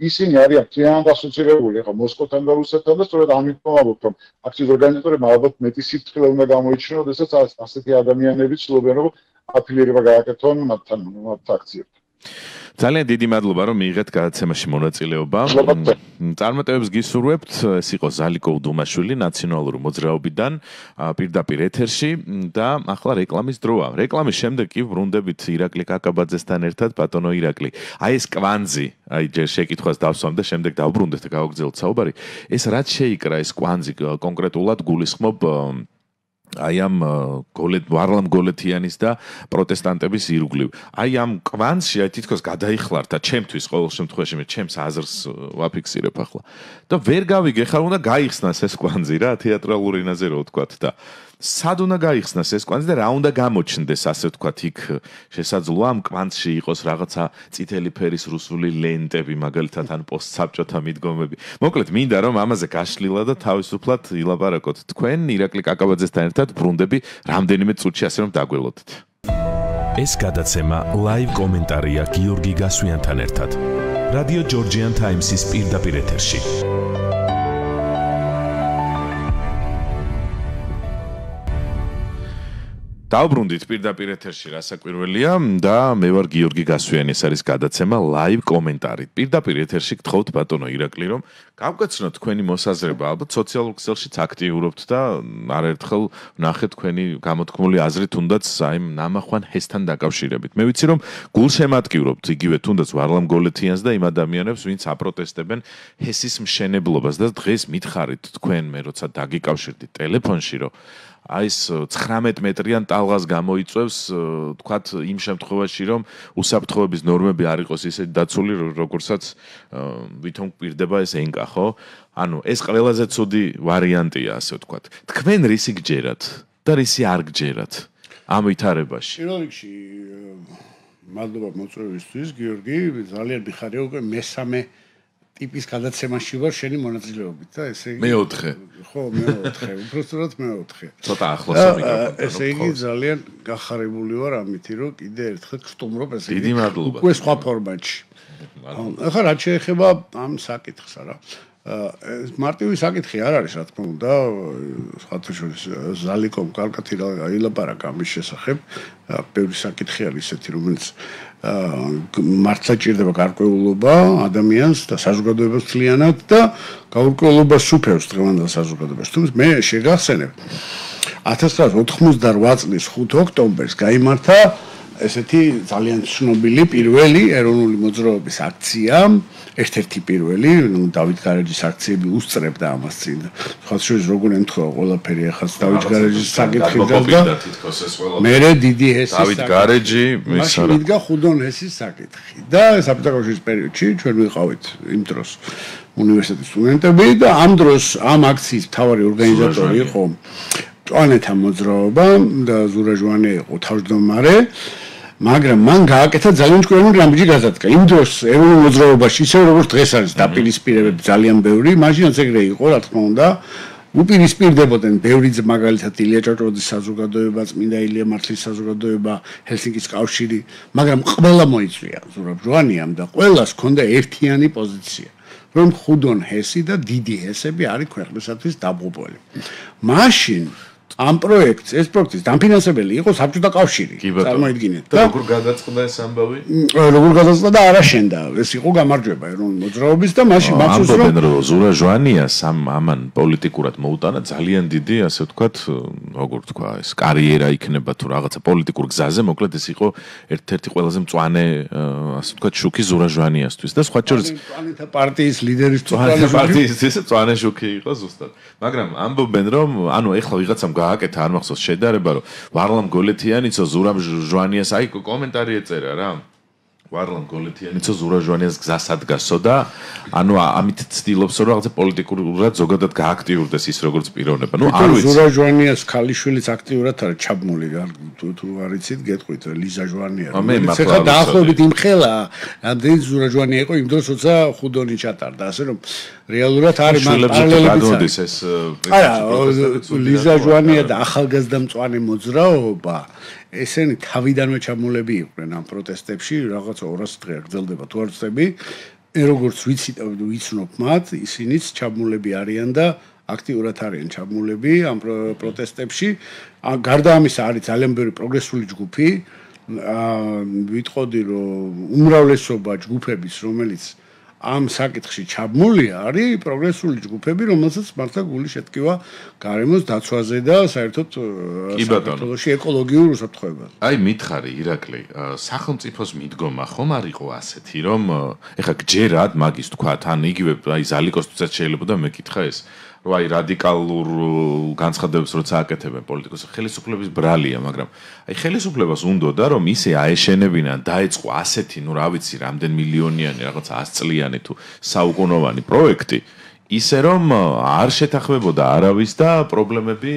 ისინი არიან ძალიან ასოცირებული ახლა მოსკოვთან და რუსეთთან და სწორედ ამით მომავალთ რომ აქციის ორგანიზატორები ალბათ მეტი სიფრთხილე უნდა გამოიჩინონ, როდესაც ასეთი ადამიანები ცდილობენ რომ აფილიერება გააკეთონ მათთან მათ აქციებთან. ძალიან დიდი მადლობა რომ მიიღეთ გადაცემაში მონაწილეობა. წარმატებებს გისურვებთ. ეს იყო ზალიკო უდუმაშვილი ნაციონალური მოძრაობიდან პირდაპირ ეთერში და ახლა რეკლამის დროა. რეკლამის შემდეგ კი ვრუნდებით ირაკლი კაკაბაძესთან ერთად ბატონო ირაკლი. აი ეს კვანძი, აი ჯერ შეკითხვას დავსვამ და შემდეგ დავბრუნდეთ და გავაგზავნოთ საუბარი. ეს რაც შეიკრა ეს კვანძი კონკრეტულად გულისხმობ აი ამ გოლეთ ვარლამ გოლეთიანის და პროტესტანტების ირგვლივ. აი ამ კვანსში აი თითქოს გადაიხლართა ჩემთვის ყოველ შემთხვევაში მე ჩემს აზრს ვაფიქსირებ ახლა. და ვერ გავიგე ხარ უნდა გაიხსნას ეს კვანზი რა თეატრალურ ენაზე რო ვთქვათ და სად უნდა გაიხსნას ეს კვანძი და რა უნდა გამოჩნდეს ასე ვთქვათ იქ შესაძლოა ამ კვანძში იყოს რაღაცა წითელი ფერის რუსული ლენტები მაგალითად ან პოსტსაბჭოთა მიდგომები. მოკლედ მინდა რომ ამაზე გაშლილა და თავისუფლად ილაპარაკოთ. თქვენ ირაკლი კაკაბაძესთან ერთად ბრუნდები რამდენიმე წუთში ასე რომ დაგველოდეთ ეს გადაცემა ლაივ კომენტარია გიორგი გასვიანთან ერთად. რადიო ჯორჯიან ტაიმსის პირდაპირ ეთერში დავბრუნდით პირდაპირ ეთერში რასაკვირველია და მე ვარ გიორგი გასვიანი ეს არის გადაცემა live კომენტარით პირდაპირ ეთერში გთხოვთ ბატონო ირაკლი რომ გავკეთოთ თქვენი მოსაზრება. ალბათ სოციალურ ქსელშიც აქტიურობთ და არაერთხელ ნახეთ თქვენი გამოთქმული აზრი თუნდაც აი ნამახვან ჰესთან დაკავშირებით. მე ვიცი რომ გულშემატკივრობთ იგივე თუნდაც ვარლამ გოლეთიანს და იმ ადამიანებს ვინც აპროტესტებენ ჰესის მშენებლობას. და დღეს მითხარით თქვენ მე როცა დაგიკავშირდით ტელეფონში რომ აი ეს 19 მეტრიან ტალღას გამოიწევს თქვათ იმ შემთხვევაში რომ უსაფრთხოების ნორმები არ იყოს ისე დაცული როგორცაც ვითომ კვირდება ეს ენკა ხო? ანუ ეს ყველაზე ცუდი ვარიანტია ასე ვთქვათ. თქვენ რისი გჯერათ და რისი არ გჯერათ ამ ვითარებაში? პირველ რიგში მადლობა მოწვევისთვის გიორგი ძალიან მიხარია უკვე მესამე ტიპის გადაცემაში ვარ შენი მონაწილეობით და ესე იგი მეოთხე. ხო მეოთხე უბრალოდ მეოთხე. ცოტა ახლოს მიკროფონი ესე იგი ძალიან გახარებული ვარ ამითი რომ კიდე ერთხელ გსტუმრობ ესე იგი დიდი მადლობა. უკვე სხვა ფორმატში. ახლა რა შეიძლება ამ საკითხს არა მარტივი საკითხი არ არის რა თქმა უნდა სხვათაშორის ზალიკომ კარგად ილაპარაკა ამის შესახებ ბევრი საკითხი არის ესეთი რომელიც მართლა ჭირდება გარკვეულობა ადამიანს და საზოგადოებას ძალიანად და გაურკვევლობას სუფევს დღევანდელ საზოგადოებას. თუმცა მე შეგახსენებ 1988 წლის 5 ოქტომბერს გამართა ესეთი ძალიან ცნობილი პირველი ეროვნული მოძრაობის აქცია, ერთ-ერთი პირველი, ნუ დავით გარეჯის აქციები უსწრებდა ამას წინ. სხვა შორის როგორ ემთხვევა ყველაფერი ახაც დავით გარეჯის საკითხი და მერე დიდი ჰესის დავით გარეჯი მის არა. მიდგა ხუდონ ჰესის საკითხი. და საფრთხეების პერიოდში ჩვენ ვიყავით იმ დროს უნივერსიტეტის სტუდენტები და ამ დროს ამ აქციის მთავარი ორგანიზატორი იყო პლანეტა მოძრაობა და ზურა ჟვანე იყო თავმჯდომარე. მაგრამ მან გააკეთა ძალიან ჭკვიანი რამიჯი გაზატკა. იმ დროს ეროვნულ მოძრაობაში ისე როგორც დღეს არის დაპირისპირებები ძალიან ბევრი, მაშინაც ეგრე იყო, რა თქმა უნდა. უპირისპირდებოდნენ ბევრი მაგალითად ილია ჭავჭავაძის საზოგადოება, წმინდა ილია მართლის საზოგადოება, ჰელსინკის კავშირი, მაგრამ ყველა მოიწვია ზურაბ ჟვანიამ და ყველას ჰქონდა ერთიანი პოზიცია. რომ ხუდონ ჰესი და დიდი ჰესები არის ქვეყნისათვის დაბყობული. მაშინ ამ პროექტს, ეს პროექტის დამფინანსებელი იყო საბჭოთა კავშირი. წარმოიდგინეთ. და როგორ გადაწყდა ეს ამბავი? როგორ გადაწყვეტა და არაშენდა. ეს იყო გამარჯვება ეროვნული მოძრაობის და მაშინ მახსოვს რომ ამბობენ რომ ზურა ჟვანიას ამ ამან პოლიტიკურად მოუტანა ძალიან დიდი, ასე ვთქვათ, როგორ თქვა, ეს კარიერა იქნება თუ რაღაცა პოლიტიკურ გზაზე, მოკლედ ეს იყო ერთ-ერთი ყველაზე მწვანე, ასე ვთქვათ, შუქი ზურა ჟვანიასთვის და სხვა შორის პარტიის ლიდერის წვანე პარტიის წვანე შუქი იყო ზუსტად. მაგრამ ამბობენ რომ ანუ ეხლა ვიღაცამ გააკეთა არ მახსოვს შედარება რომ ვარლამ გოლეთიანიცო ზურამ ჟვანიას აი კომენტარი ეწერა რა. ვარლამ გოლეთიანიცო ზურა ჟვანიას გზას ადგასო და ანუ ამით ცდილობს რომ რაღაცა პოლიტიკურად ზოგადად გააქტიურდეს ის როგორც პიროვნება. ნუ არ ვიცი. ზურა ჟვანიას ქალიშვილიც აქტიურად არის ჩაბმული თუ თუ არ იცით გეტყვით ლიზა ჟვანია. ა, მე მართლა ეხლა არ ვიცოდი. დაახლოებით იმხელა ამდენი ზურა ჟვანია იყო იმ დროს როცა ხუდონი ჩატარდა ასე რომ რეალურად არის მან პარალელებიც არის. ეს э, არა ლიზა ჟვანია და ახალგაზრდა მწვანე მოძრაობა ესენი თავიდანვე ჩამოლები იყვნენ ამ პროტესტებში რაღაცა 200 დღე გრძელდება თუ არ ვწდები მე როგორც ვიცი ვიცნობ მათ ისინიც ჩამოლები არიან და აქტიურად არიან ჩამოლები ამ პრო- პროტესტებში. გარდა ამისა არის ძალიან ბევრი პროგრესული ჯგუფი. აა ვიტყოდი რომ უმრავლესობა ჯგუფების რომელიც ამ საკითხში ჩაბმული არის პროგრესული ჯგუფები, რომელსაც მართლა გული შეტკივა გარემოს დაცვაზე და საერთოდ საქართველოში ეკოლოგიურ უსაფრთხოებას. აი მითხარი ირაკლი სახელმწიფოს მიდგომა ხომ არ იყო ასეთი რომ ეხა გჯერად მაგის თქვათ ან იგივე აი ზალიკოსთვისაც შეიძლება და მეკითხა ეს რომ აი რადიკალურ განცხადებებს როცა აკეთებენ პოლიტიკოსები ხელისუფლების ბრალია მაგრამ აი ხელისუფლებას უნდოდა რომ ისე აეშენებინან დაეწყო ასეთი ნუ რა ვიცი რამდენ მილიონიანი რაღაცა 100 წლიანი თუ საუკუნოვანი პროექტი ისე რომ არ შეთანხმებოდა არავის და პრობლემები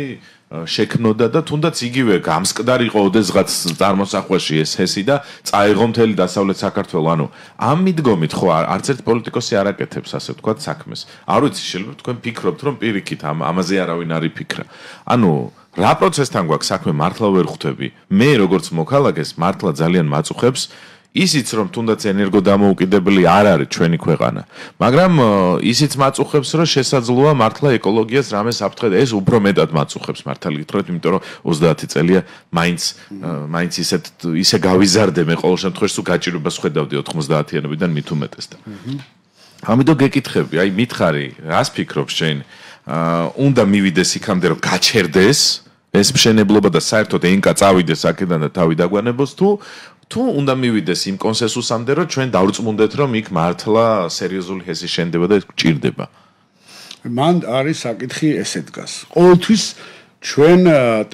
შექმნოდა და თუნდაც იგივე გამსკდარიყო ოდესღაც წარმოსახვაში ეს ჰესი და წაიღო მთელი დასავლეთ საქართველო. ანუ ამ მიდგომით ხო არ- არც ერთ პოლიტიკოსი არ აკეთებს ასე ვთქვათ საქმეს. არ ვიცი შეიძლება თქვენ ფიქრობთ რომ პირიქით ამ ამაზე არავინ არ იფიქრა. ანუ რა პროცესთან გვაქვს საქმე მართლა ვერ ხვდები. მე როგორც მოქალაქეს მართლა ძალიან მაწუხებს ისიც რომ თუნდაც ენერგოდამოუკიდებელი არ არის ჩვენი ქვეყანა, მაგრამ ისიც მაწუხებს რომ შესაძლოა მართლა ეკოლოგიას რამე საფრთხე ეს უფრო მეტად მაწუხებს მართალი გითხრათ, იმიტომ რომ 30 წელია მაინც მაინც ისეთ ისე გავიზარდე მე ყოველ შემთხვევაში თუ გაჭირებას ხედავდი 90-იანებიდან მით უმეტეს და ამიტომ გეკითხები, აი მითხარი, რას ფიქრობ შენ? აა უნდა მივიდეს იქამდე რომ გაჩერდეს ეს მშენებლობა და საერთოდ ენკა წავიდეს აქედან და თავი დაგვანებოს თუ თუ უნდა მივიდეს იმ კონსენსუსამდე რომ ჩვენ დავრწმუნდეთ რომ იქ მართლა სერიოზული ჰესი შენდება და ეს გჭირდება. მან არის საკითხი ესე დგას. ყოველთვის ჩვენ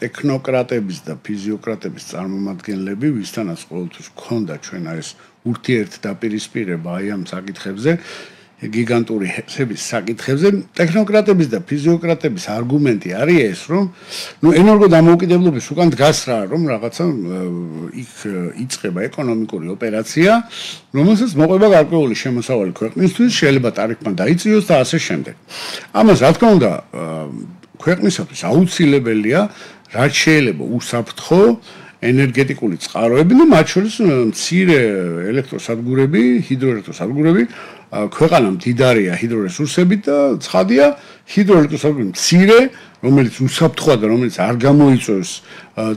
ტექნოკრატების და ფიზიოკრატების წარმომადგენლები, ვისთანაც ყოველთვის გქონდა ჩვენ ეს ურთიერთდაპირისპირება აი ამ საკითხებზე, გიგანტური ჰესების საკითხებზე, ტექნოკრატების და ფიზიოკრატების არგუმენტი არის ეს, რომ ნუ ენერგოდამოუკიდებლობის უკან დგას რა, რომ რაღაცა იქ ა, იწყება ეკონომიკური ოპერაცია, რომელსაც მოყვება გარკვეული შემოსავალი ქვეყნისთვის, შეიძლება ტარიფმა დაიწიოს და ასე შემდეგ. ამას რა თქმა უნდა, ქვეყნისათვის აუცილებელია, რაც შეიძლება უსაფრთხო ენერგეტიკული წყაროები და მათ შორის მცირე ელექტროსადგურები, ჰიდროელექტროსადგურები, ქვეყანა მდიდარია ჰიდრორესურსებით და ცხადია ჰიდროელექტროსადგური მცირე, რომელიც უსაფრთხოა და რომელიც არ გამოიწვევს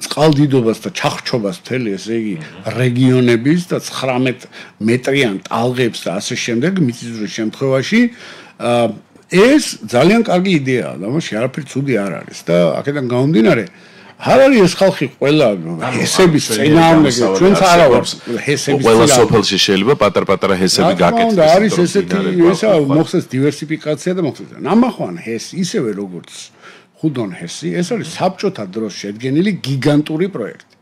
წყალდიდობას და ჩახჩობას მთელი ესე იგი რეგიონების და 19 მეტრიან ტალღებს და ასე შემდეგ მიწისძვრის შემთხვევაში ეს ძალიან კარგი იდეაა. და მასში არაფერი ცუდი არ არის და აქედან გამომდინარე არ არის ეს ხალხი ყველა ჰესების წინააღმდეგი ჩვენც არა ვარ ჰესების ყველა სოფელში შეიძლება პატარ-პატარა ჰესები გაკეთდეს. უნდა, არის ესეთი ესა მოხდეს დივერსიფიკაცია და მოხდეს. ნამახვან ჰეს ისევე როგორც ხუდონ ჰესი, ეს არის საბჭოთა დროს შედგენილი გიგანტური პროექტი.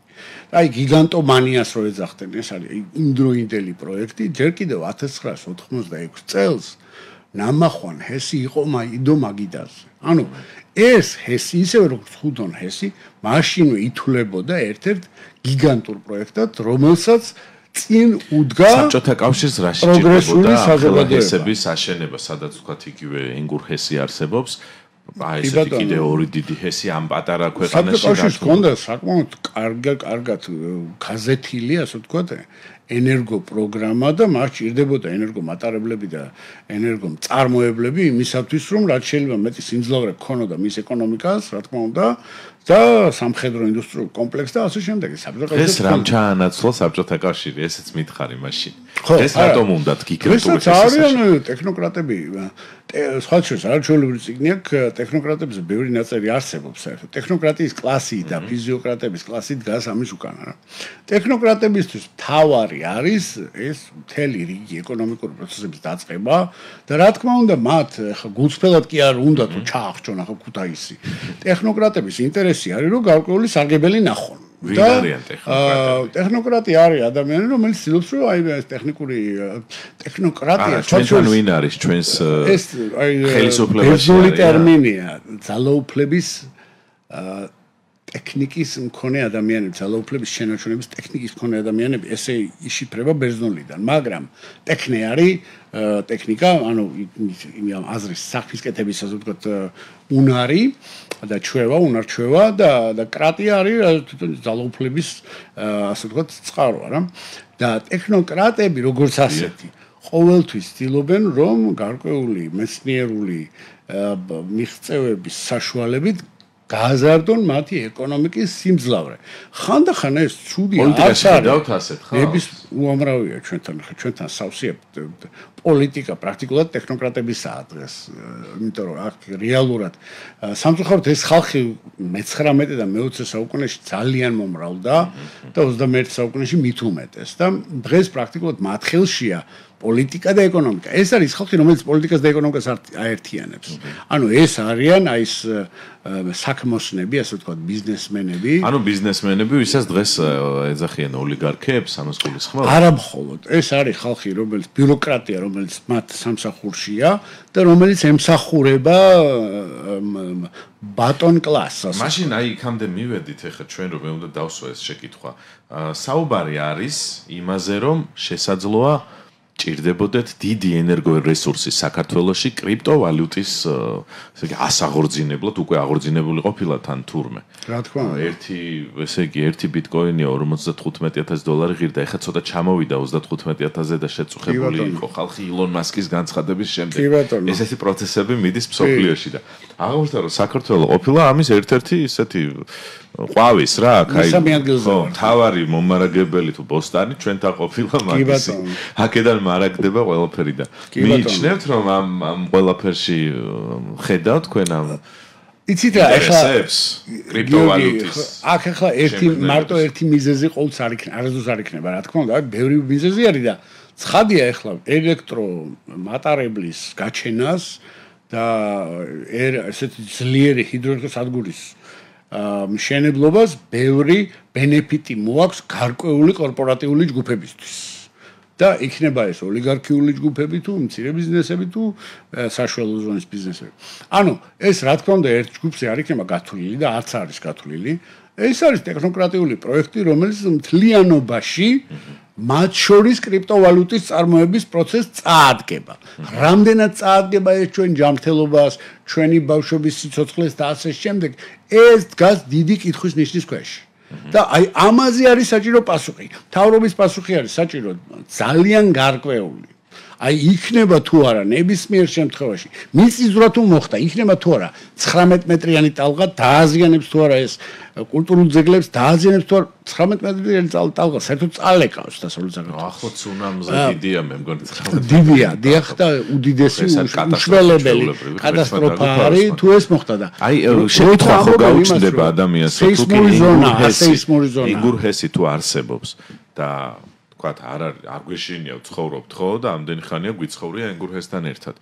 აი გიგანტომანიას რო ეძახდნენ, ეს არის იმდროინდელი პროექტი, ჯერ კიდევ 1986 წელს ნამახვან ჰესი იყო მაიდო მაგიდაზე. ანუ ეს ჰესი ისევე როგორც ხუდონ ჰესი, მაშინვე ითვლებოდა ერთ-ერთ გიგანტურ პროექტად, რომელსაც წინ უდგა საბჭოთა კავშირს რა პროგრესული შეჭირდებოდა საზოგადოება. ჰესების აშენება, სადაც ვთქვათ იგივე ენგურ ჰესი არსებობს. აი ესეთი ბატონო. კიდე ორი დიდი ჰესი ამ პატარა ქვეყანაში კავშირს გართულ- ჰქონდა საკმაოდ კარგა კარგად გაზეთილი, ასე ვთქვათ, ენერგოპროგრამა და მას ჭირდებოდა ენერგომატარებლები და ენერგომწარმოებლები იმისათვის, რომ რაც შეიძლება მეტი სიმძლავრე ქონოდა მის ეკონომიკას, რა თქმა უნდა, და სამხედრო ინდუსტრიულ კომპლექსს და ასე შემდეგ. საბჭოთა კავშირი ეს რამ ჩაანაცვლა საბჭოთა კავშირი, ესეც მითხარი მაშინ. ეს რატომ უნდა გიგრეტული ეს არიან ტექნოკრატები სხვა შორის არჩეულებრივი ციგნი აქვს ტექნოკრატების ბევრი ნაწერი არსებობს საერთოდ. ტექნოკრატიის კლასი და ფიზიოკრატების კლასი დგას ამის უკან რა ტექნოკრატებისთვის თავარი არის ეს მთელი რიგი ეკონომიკური პროცესების დაწყება და რა თქმა უნდა მათ ხა გულწრფელად კი არ უნდა თუ ჩაახჩონ ახლა ქუთაისი. ტექნოკრატების ინტერესი არის რომ გარკვეული სარგებელი ნახონ ვინ არიან ტექნოკრატები? ტექნოკრატი არის ადამიანი, რომელიც ცდილობს რომ აი ეს ტექნიკური ტექნოკრატია ჩვენთან ვინ არის ჩვენს ეს აი ხელისუფლებაში ტერმინია, ძალოუფლების ტექნიკის მქონე ადამიანები, ძალოუფლების შენარჩუნების ტექნიკის მქონე ადამიანები, ესე იშიფრება ბერძნულიდან, მაგრამ ტექნე არის ტექნიკა, ანუ იმ აზრის საფისკეთების ასე ვთქვათ უნარი და ჩვევა, უნარჩვევა და და კრატია არის თვითონ ძალოუფლების ასე ვთქვათ წყაროა რა. და ტექნოკრატები როგორც ასეთი ყოველთვის ცდილობენ რომ გარკვეული მეცნიერული მიღწევების საშუალებით გააზარდონ მათი ეკონომიკის სიმძლავრე. ხანდახან ეს ცუდი არის. პოლიტიკაში ასეთ ხო? ების უამრავია ჩვენთან, ჩვენთან სავსეა პოლიტიკა პრაქტიკულად ტექნოკრატებისაა დღეს. იმიტომ რომ აქ რეალურად სამწუხაროდ ეს ხალხი მე-19 და მე-20 საუკუნეში ძალიან მომრავლდა და 21 საუკუნეში მით უმეტეს და დღეს პრაქტიკულად მათ ხელშია პოლიტიკა და ეკონომიკა. ეს არის ხალხი, რომელიც პოლიტიკას და ეკონომიკას აერთიანებს. ანუ ეს არიან აი ეს საქმოსნები, ასე ვთქვათ, ბიზნესმენები. ანუ ბიზნესმენები, ვისაც დღეს ეძახიან ოლიგარქებს, ამას გულისხმობ? არა მხოლოდ, ეს არის ხალხი, რომელიც ბიუროკრატია, რომელიც მათ სამსახურშია და რომელიც ემსახურება ბატონ კლასს. მაშინ აი იქამდე მივედით, ეხლა ჩვენ რომ მე უნდა დავსვა ეს შეკითხვა. საუბარი არის იმაზე, რომ შესაძლოა ჭირდებოდეთ დიდი ენერგორესურსი საქართველოში კრიპტოვალუტის ესე იგი ასაღორძინებლად უკვე აღორძინებული ყოფილა თან თურმე. რა თქმა უნდა, ერთი ესე იგი ერთი ბიტკოინია 55000 დოლარი ღირდა, ეხლა ცოტა ჩამოვიდა 35000-ზე და შეწუხებული იყო ხალხი ილონ მასკის განცხადების შემდეგ. ესეთი პროცესები მიდის ფსოქლიოში და აღნიშნა რომ საქართველოს ყოფილა ამის ერთ-ერთი ისეთი ყვავის რა, აი ხო, თავარი მომარაგებელი თუ ბოსტანი ჩვენთან ყოფილა მაგისი. აქედან მარაგდება ყველაფერი და მიიჩნევთ რომ ამ ამ ყველაფერში ხედავთ თქვენ ამ იცით რა ეხლა კრიპტოვალუტის? აქ ეხლა ერთი მარტო ერთი მიზეზი ყოველთვის არ იქნება არასდროს არ იქნება რა თქმა უნდა აქ ბევრი მიზეზი არის და ცხადია ეხლა ელექტრო მატარებლის გაჩენას და ესეთი ძლიერი ჰიდროელექტროსადგურის მშენებლობას ბევრი ბენეფიტი მოაქვს გარკვეული კორპორატიული ჯგუფებისთვის. და იქნება ეს ოლიგარქიული ჯგუფები თუ მცირე ბიზნესები თუ საშუალო ზონის ბიზნესები. ანუ ეს რა თქმა უნდა ერთ ჯგუფზე არ იქნება გათვლილი და არც არის გათვლილი. ეს არის ტექნოკრატიული პროექტი, რომელიც მთლიანობაში მათ შორის კრიპტოვალუტის წარმოების პროცესს წაადგება. რამდენად წაადგება ეს ჩვენ ჯანმრთელობას, ჩვენი ბავშვების სიცოცხლეს და ასე შემდეგ, ეს დგას დიდი კითხვის ნიშნის ქვეშ. და აი ამაზე არის საჭირო პასუხი. თავრობის პასუხი არის საჭირო ძალიან გარკვეული. აი იქნება თუ არა ნებისმიერ შემთხვევაში მიწისძვრა თუ მოხდა იქნება თუ არა 19 მეტრიანი ტალღა დააზიანებს თუ არა ეს კულტურულ ძეგლებს დააზიანებს თუ არა 19 მეტრიანი ტალღა საერთოდ წალეკავს დასავლეთ საქართველოს ახლა ცუნამზე დიდია მე მგონი 19 დიდია დიახ და უდიდესი უშველებელი კატასტროფა არის თუ ეს მოხდა და აი შეკითხვა ხო გაუჩნდება ადამიანს თუ სეისმური ზონა სეისმური ზონა. იგურჰესი თუ არსებობს და ვთქვათ, არ არის, არ გვეშინია ცხოვრობთ, ხო? და ამდენი ხანია გვიცხოვრია ენგურჰესთან ერთად.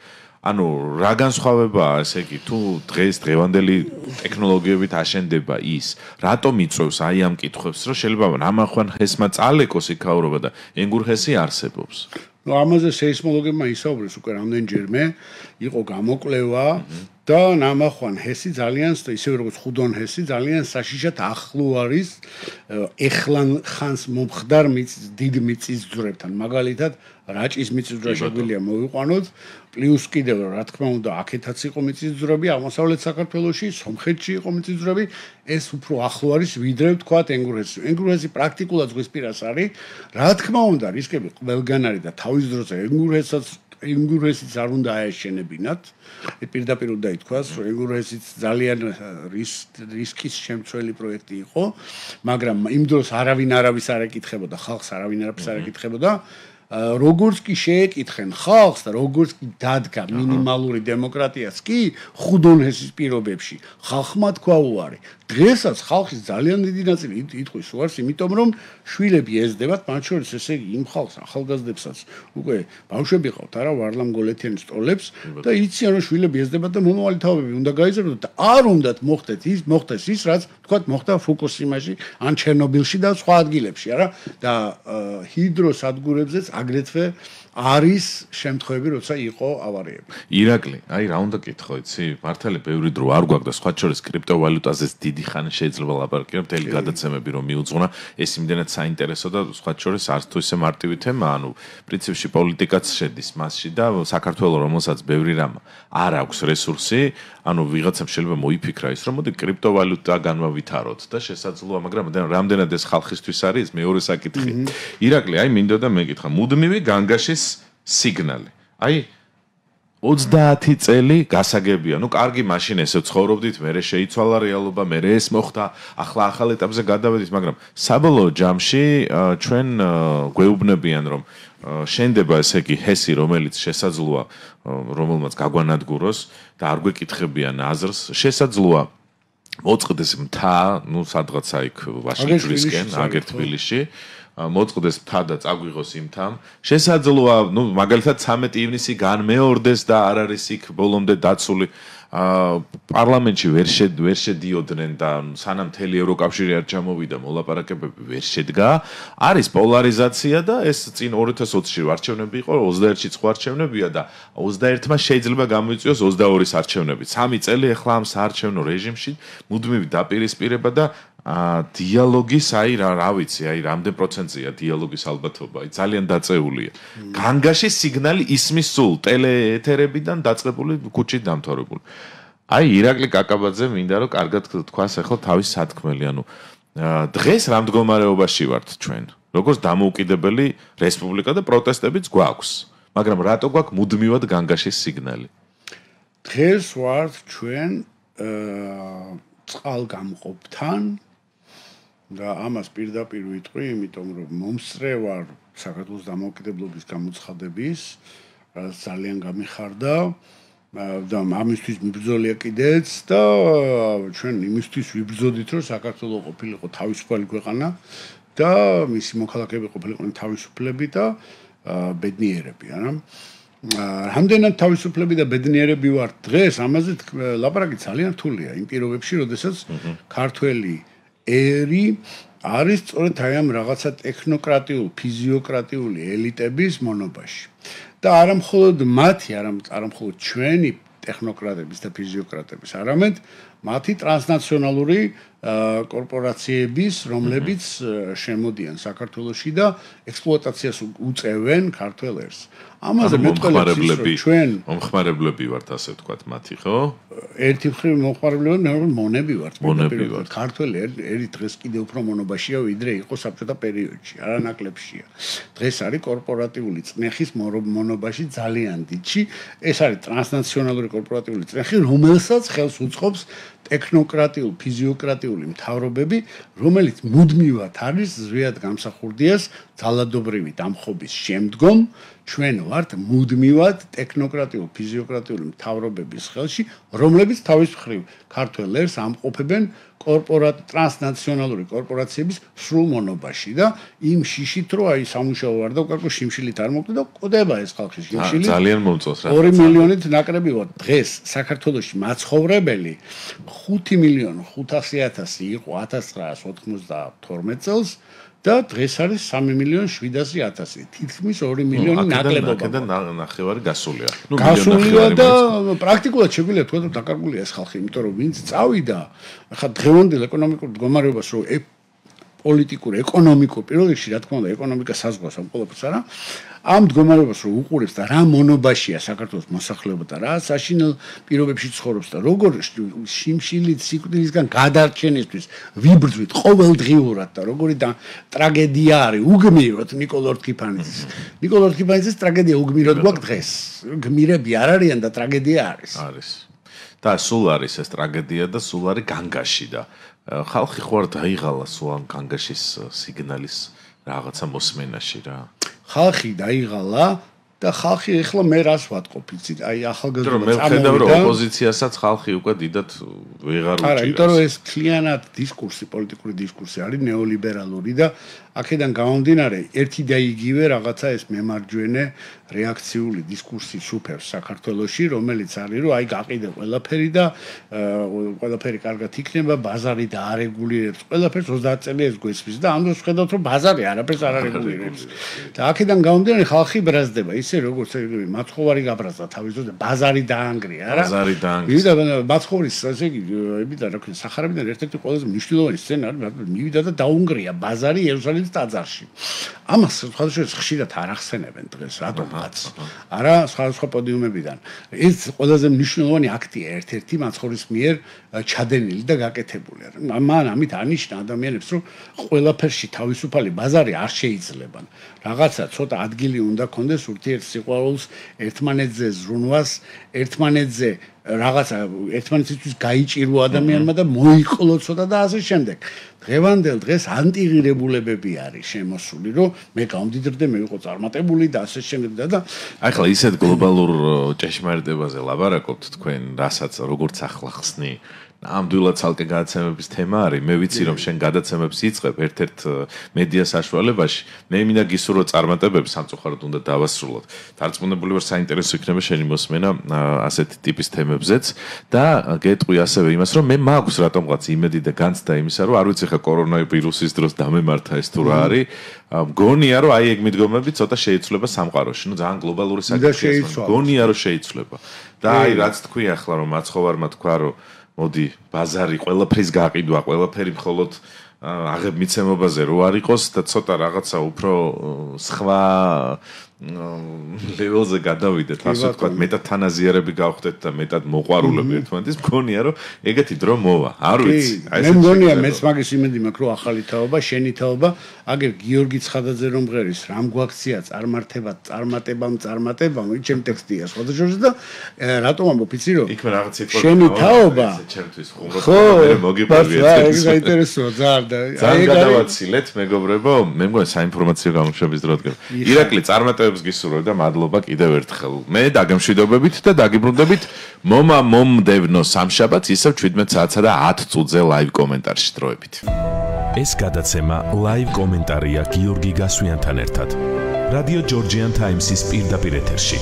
ანუ რა განსხვავებაა, ესე იგი, თუ დღეს დღევანდელი ტექნოლოგიებით აშენდება ის, რატომ იწვევს აი ამ კითხვებს, რომ შეიძლება რამახვან ჰესმა წალეკოს იქაურობა და ენგურჰესი არსებობს? ну ამაზე სეისმოლოგებმა ისაუბრეს უკვე რამდენჯერმე იყო გამოკვლევა და ნამახვან ჰესი ძალიან ისევე როგორც ხუდონ ჰესი ძალიან საშიშად ახლო არის ეხლან ხანს მომხდარ დიდ მიწის ძვრებთან მაგალითად რაჭის მიწისძვრა შეგვიძლია მოვიყვანოთ. პლუს კიდევ რა თქმა უნდა აქეთაც იყო მიწისძვრები აღმოსავლეთ საქართველოში სომხეთში იყო მიწისძვრები. ეს უფრო ახლო არის ვიდრე ვთქვათ ენგურჰესი ენგურჰესი პრაქტიკულად ზღვისპირას არის. რა თქმა უნდა რისკები ყველგან არის და თავის დროზე ენგურჰესაც ენგურესიც არ უნდა აეშენებინათ. პირდაპირ უნდა ითქვას, რომ ენგურესიც ძალიან რისკის შემცველი პროექტი იყო, მაგრამ იმ დროს არავინ არავის არ ეკითხებოდა, ხალხს არავინ არავის არ ეკითხებოდა. როგორც კი შეეკითხენ ხალხს და როგორც კი დადგა მინიმალური დემოკრატიაც კი ხუდონესის პირობებში ხალხმა თქვა უარი დღესაც ხალხის ძალიან დიდი ნაწილი იტყვის უარს იმიტომ რომ შვილები ეძდებათ მათ შორის ესე იგი იმ ხალხს ახალგაზრდებსაც უკვე ბავშვები ყავთ არა ვარლამ გოლეთიანი სტოლებს და იციან რომ შვილები ეძდებათ და მომავალი თავები უნდა გაიზარდოთ და არ უნდათ მოხდეთ ის მოხდეს ის რაც თქვა მოხდა ფუკუსიმაში ან ჩერნობილში და სხვა ადგილებში არა? და ჰიდროსადგურებზეც agrytwy არის შემთხვევები, როცა იყო ავარიები. ირაკლი, აი რა უნდა კითხო, იცი? მართალი ბევრი დრო არ გვაქვს და სხვა შორის კრიპტოვალუტაზეც დიდი ხანი შეიძლება ლაპარაკი, მთელი გადაცემები რომ მიუძღვნა, ეს იმდენად საინტერესო და სხვა შორის არც თუ ისე მარტივი თემა, ანუ პრინციპში პოლიტიკაც შედის მასში და საქართველოს რომელსაც ბევრი რამ არ აქვს რესურსი, ანუ ვიღაცამ შეიძლება მოიფიქრა ის, რომ მოდი კრიპტოვალუტა განვავითაროთ და შესაძლოა, მაგრამ რამდენად ეს ხალხისთვის არის მეორე საკითხი. ირაკლი, აი მინდოდა მეკითხა, მუდმივი განგაშის სიგნალი. აი 30 წელი გასაგებია. ნუ კარგი მაშინ ესე ცხოვრობდით, მე შეიცვალა რეალობა, მე ეს მოხდა, ახლა ახალ ეტაპზე გადავედით, მაგრამ საბოლოო ჯამში ჩვენ გვეუბნებიან, რომ შენდება ესე იგი ჰესი, რომელიც შესაძლოა რომელმაც გაგვანადგუროს და არ გვეკითხებიან აზრს, შესაძლოა მოწყდეს მთა, ნუ სადღაცა იქ ვაშინგტონისკენ, აგერ თბილისში. მოწყდეს მთა და წაგვიღოს იმთან. შესაძლოა, ნუ მაგალითად 13 ივნისი განმეორდეს და არ არის იქ ბოლომდე დაცული. აა პარლამენტში ვერ შედ ვერ შედიოდნენ და სანამ მთელი ევროკავშირი არ ჩამოვიდა მოლაპარაკებები ვერ შედგა. არის პოლარიზაცია და ეს წინ 2020-ში არჩევნები იყო, 21-ში სხვა არჩევნებია და 21-მა შეიძლება გამოიწვიოს 22-ის არჩევნები. 3 წელი ახლა ამ საარჩევნო რეჟიმში მუდმივი დაპირისპირება და დიალოგის აი რა რა ვიცი აი რამდენ პროცენტია დიალოგის ალბათობა? აი ძალიან დაწეულია. განგაში სიგნალი ისმის სულ ტელეეთერებიდან დაწყებული ქუჩით დამთავრებული. აი ირაკლი კაკაბაძე მინდა რომ კარგად თქვას ახლა თავის სათქმელი ანუ დღეს რა მდგომარეობაში ვართ ჩვენ როგორც დამოუკიდებელი რესპუბლიკა და პროტესტებიც გვაქვს მაგრამ რატო გვაქვს მუდმივად განგაშის სიგნალი? დღეს ვართ ჩვენ აა წყალგამყოფთან და ამას პირდაპირ ვიტყვი, იმიტომ რომ მომსწრე ვარ საქართველოს დამოუკიდებლობის გამოცხადების, რაც ძალიან გამიხარდა და ამისთვის მიბრძოლია კიდეც და ჩვენ იმისთვის ვიბრძოდით, რომ საქართველოს ყოფილიყო თავისუფალი ქვეყანა და მისი მოქალაქეები ყოფილიყო თავისუფლები და ბედნიერები, არა? რამდენად თავისუფლები და ბედნიერები ვართ დღეს, ამაზე ლაპარაკი ძალიან რთულია იმ პირობებში, როდესაც ქართველი ერი არის სწორედ აი ამ რაღაცა ტექნოკრატიულ, ფიზიოკრატიული ელიტების მონობაში. და არა მხოლოდ მათი, არა არა მხოლოდ ჩვენი ტექნოკრატების და ფიზიოკრატების, არამედ მათი ტრანსნაციონალური კორპორაციების, რომლებიც შემოდიან საქართველოსში და ექსპლუატაციას უწევენ ქართველ ერს. ამაზე მეტყველები ჩვენ მომხმარებლები ვართ ასე ვთქვათ მათი ხო? ერთი მხრივ მომხმარებლები ნორმალ მონები ვართ. მონები ვართ. ქართველი ერი დღეს კიდევ უფრო მონობაშია ვიდრე იყო საბჭოთა პერიოდში, არანაკლებშია. დღეს არის კორპორატიული წნეხის მონობაში ძალიან დიდში. ეს არის ტრანსნაციონალური კორპორატიული წნეხი, რომელსაც ხელს უწყობს ტექნოკრატიულ, ფიზიოკრატიული მთავრობები, რომელიც მუდმივად არის ზრიად გამსახურდიას ძალადობრივი დამხობის შემდგომ ჩვენ ვართ მუდმივად ტექნოკრატიულ ფიზიოკრატიული მთავრობების ხელში, რომლებიც თავის მხრივ ქართველებს ამყოფებენ კორპორატ ტრანსნაციონალური კორპორაციების სრულ მონობაში და იმ შიშით რო აი სამუშაო ვარ და უკაკო შიმშილით არ მოკვდა და ყდება ეს ხალხი შიმშილი. ძალიან მომწონს რა. 2 მილიონით ნაკრები ვარ დღეს საქართველოში მაცხოვრებელი. 5 მილიონ 500000 იყო 1992 წელს და დღეს არის 3 მილიონ 700.000. თითქმის 2 მილიონი ნაკლებობა. აქედან ნახევარი გასულია. ნუ გასულია და პრაქტიკულად შეგვიძლია თქვა რომ დაკარგულია ეს ხალხი, იმიტომ რომ ვინც წავიდა, ახლა დღევანდელ ეკონომიკურ მდგომარეობას რო პოლიტიკურ, ეკონომიკურ პირობებში, რა თქმა უნდა, ეკონომიკა საზღვავს ამ ყველაფერს არა. ამ მდგომარეობას რო უყურებს და რა მონობაშია საქართველოს მოსახლეობა და რა საშინელ პირობებში ცხოვრობს და როგორ შიმშილით სიკვდილისგან გადარჩენისთვის ვიბრძვით ყოველდღიურად და როგორი და ტრაგედია არის უგმიროთ نيكოლო ორთქიფანიძის. نيكოლო ორთქიფანიძის ტრაგედია უგმიროთ გვაქვს დღეს. გმირები არ არიან და ტრაგედია არის. არის. და სულ არის ეს ტრაგედია და სულ არის განგაში და ხალხი არ დაიღალა სულ ამ განგაშის სიგნალის რაღაცა მოსმენაში რა. ხალხი დაიღალა და ხალხი ეხლა მე რას ვატყობ იცით აი ახალგაზრდა წამოვიდა მე ხედავ რომ ოპოზიციასაც ხალხი უკვე დიდად ვეღარ უჭირავს არა იმიტომ რომ ეს ქლიანად დისკურსი პოლიტიკური დისკურსი არის ნეოლიბერალური და აქედან გამომდინარე ერთი და იგივე რაღაცა ეს მემარჯვენე რეაქციული დისკურსი სუფერს საქართველოში რომელიც არის რომ აი გაყიდე ყველაფერი და ყველაფერი კარგად იქნება ბაზარი და არეგულირებს ყველაფერს 30 წელი ეს გვესმის და ამ დროს ხედავთ რომ ბაზარი არაფერს არ არეგულირებს და აქედან გამომდინარე ხალხი ბრაზდება ისე როგორც მაცხოვარი გაბრაზდა თავის დროს ბაზარი დაანგრია რა ბაზარი დაანგრია. მივიდა მაცხოვრის ასე იგი ებიდა რა ქვია სახარებიდან ერთ-ერთი ყველაზე მნიშვნელოვანი სცენარი მივიდა და დაუნგრია ბაზარი იერუსალიმის არის ტაძარში. ამას სხვადასხვა ხშირად არ ახსენებენ დღეს რატომღაც. არა სხვადასხვა პოდიუმებიდან. ეს ყველაზე მნიშვნელოვანი აქტია ერთ-ერთი მაცხოვრის მიერ ჩადენილი და გაკეთებული. მან ამით ანიშნა ადამიანებს, რომ ყველაფერში თავისუფალი ბაზარი არ შეიძლება. რაღაცა ცოტა ადგილი უნდა კონდეს ურთიერთსიყვარულს, ერთმანეთზე ზრუნვას, ერთმანეთზე რაღაცა ერთმანეთისთვის გაიჭირო ადამიანმა და მოიყოლო ცოტა და ასე შემდეგ. დღევანდელ დღეს ანტიღირებულებები არის შემოსული, რომ მე გამდიდრდე, მე ვიყო წარმატებული და ასე შემდეგ და აი ხლა ისეთ გლობალურ ჭეშმარიტებაზე ლაბარაკობთ თქვენ, რასაც როგორც ახლა ხსნი ამდვილად ცალკე გადაცემების თემა არის. მე ვიცი რომ შენ გადაცემებს იწყებ ერთ-ერთ მედია საშუალებაში. მე მინდა გისურვო წარმატებები სამწუხაროდ უნდა დავასრულოთ. დარწმუნებული ვარ საინტერესო იქნება შენი მოსმენა ასეთი ტიპის თემებზეც და გეტყვი ასევე იმას რომ მე მაქვს რატომღაც იმედი და განცდა იმისა რომ არ ვიცი ხა კორონავირუსის დროს დამემართა ეს თუ რა არის. მგონია რომ აი ეგ მიდგომები ცოტა შეიცვლება სამყაროში. ნუ ძალიან გლობალური საკითხია. მგონია რომ შეიცვლება. და აი რაც თქვი ახლა რომ მაცხოვარმა თქვა რომ მოდი ბაზარი ყველაფრის გაყიდვა, ყველაფერი მხოლოდ აღებ მიცემობაზე რო არ იყოს და ცოტა რაღაცა უფრო სხვა ლეველზე გადავიდეთ, ასე ვთქვათ, მეტად თანაზიარები გავხდეთ და მეტად მოყვარულები ერთმანეთის, მგონია რომ ეგეთი დრო მოვა. არ ვიცი. აი ეს მე მგონია მეც მაგის იმედი მაქვს, რომ ახალი თაობა, შენი თაობა, აგერ გიორგი ცხადაძე რომ ღერის, რამ გვაქცია წარმართება, წარმატებამ, წარმატებამ, ის ჩემ ტექსტია, სხვა შორის და რატომ ამბობ, იცი რომ? იქ რაღაც იყო. შენი თაობა. ჩემთვის ხუმრობა მე მოგიყვები ეს. აი, ეს საინტერესოა, ძალიან და აი ეგ გადავაცილეთ, მეგობრებო, მე მგონია საინფორმაციო გამოშვების დრო დგება. ირაკლი წარმატება მოგწევს გისურვებ და მადლობა კიდევ ერთხელ. მე დაგემშვიდობებით და დაგიბრუნდებით მომა მომდევნო სამშაბათს ისევ 17 საათსა და 10 წუთზე ლაივ კომენტარში დროებით. ეს გადაცემა ლაივ კომენტარია გიორგი გასვიანთან ერთად. რადიო ჯორჯიან ტაიმსის პირდაპირ ეთერში.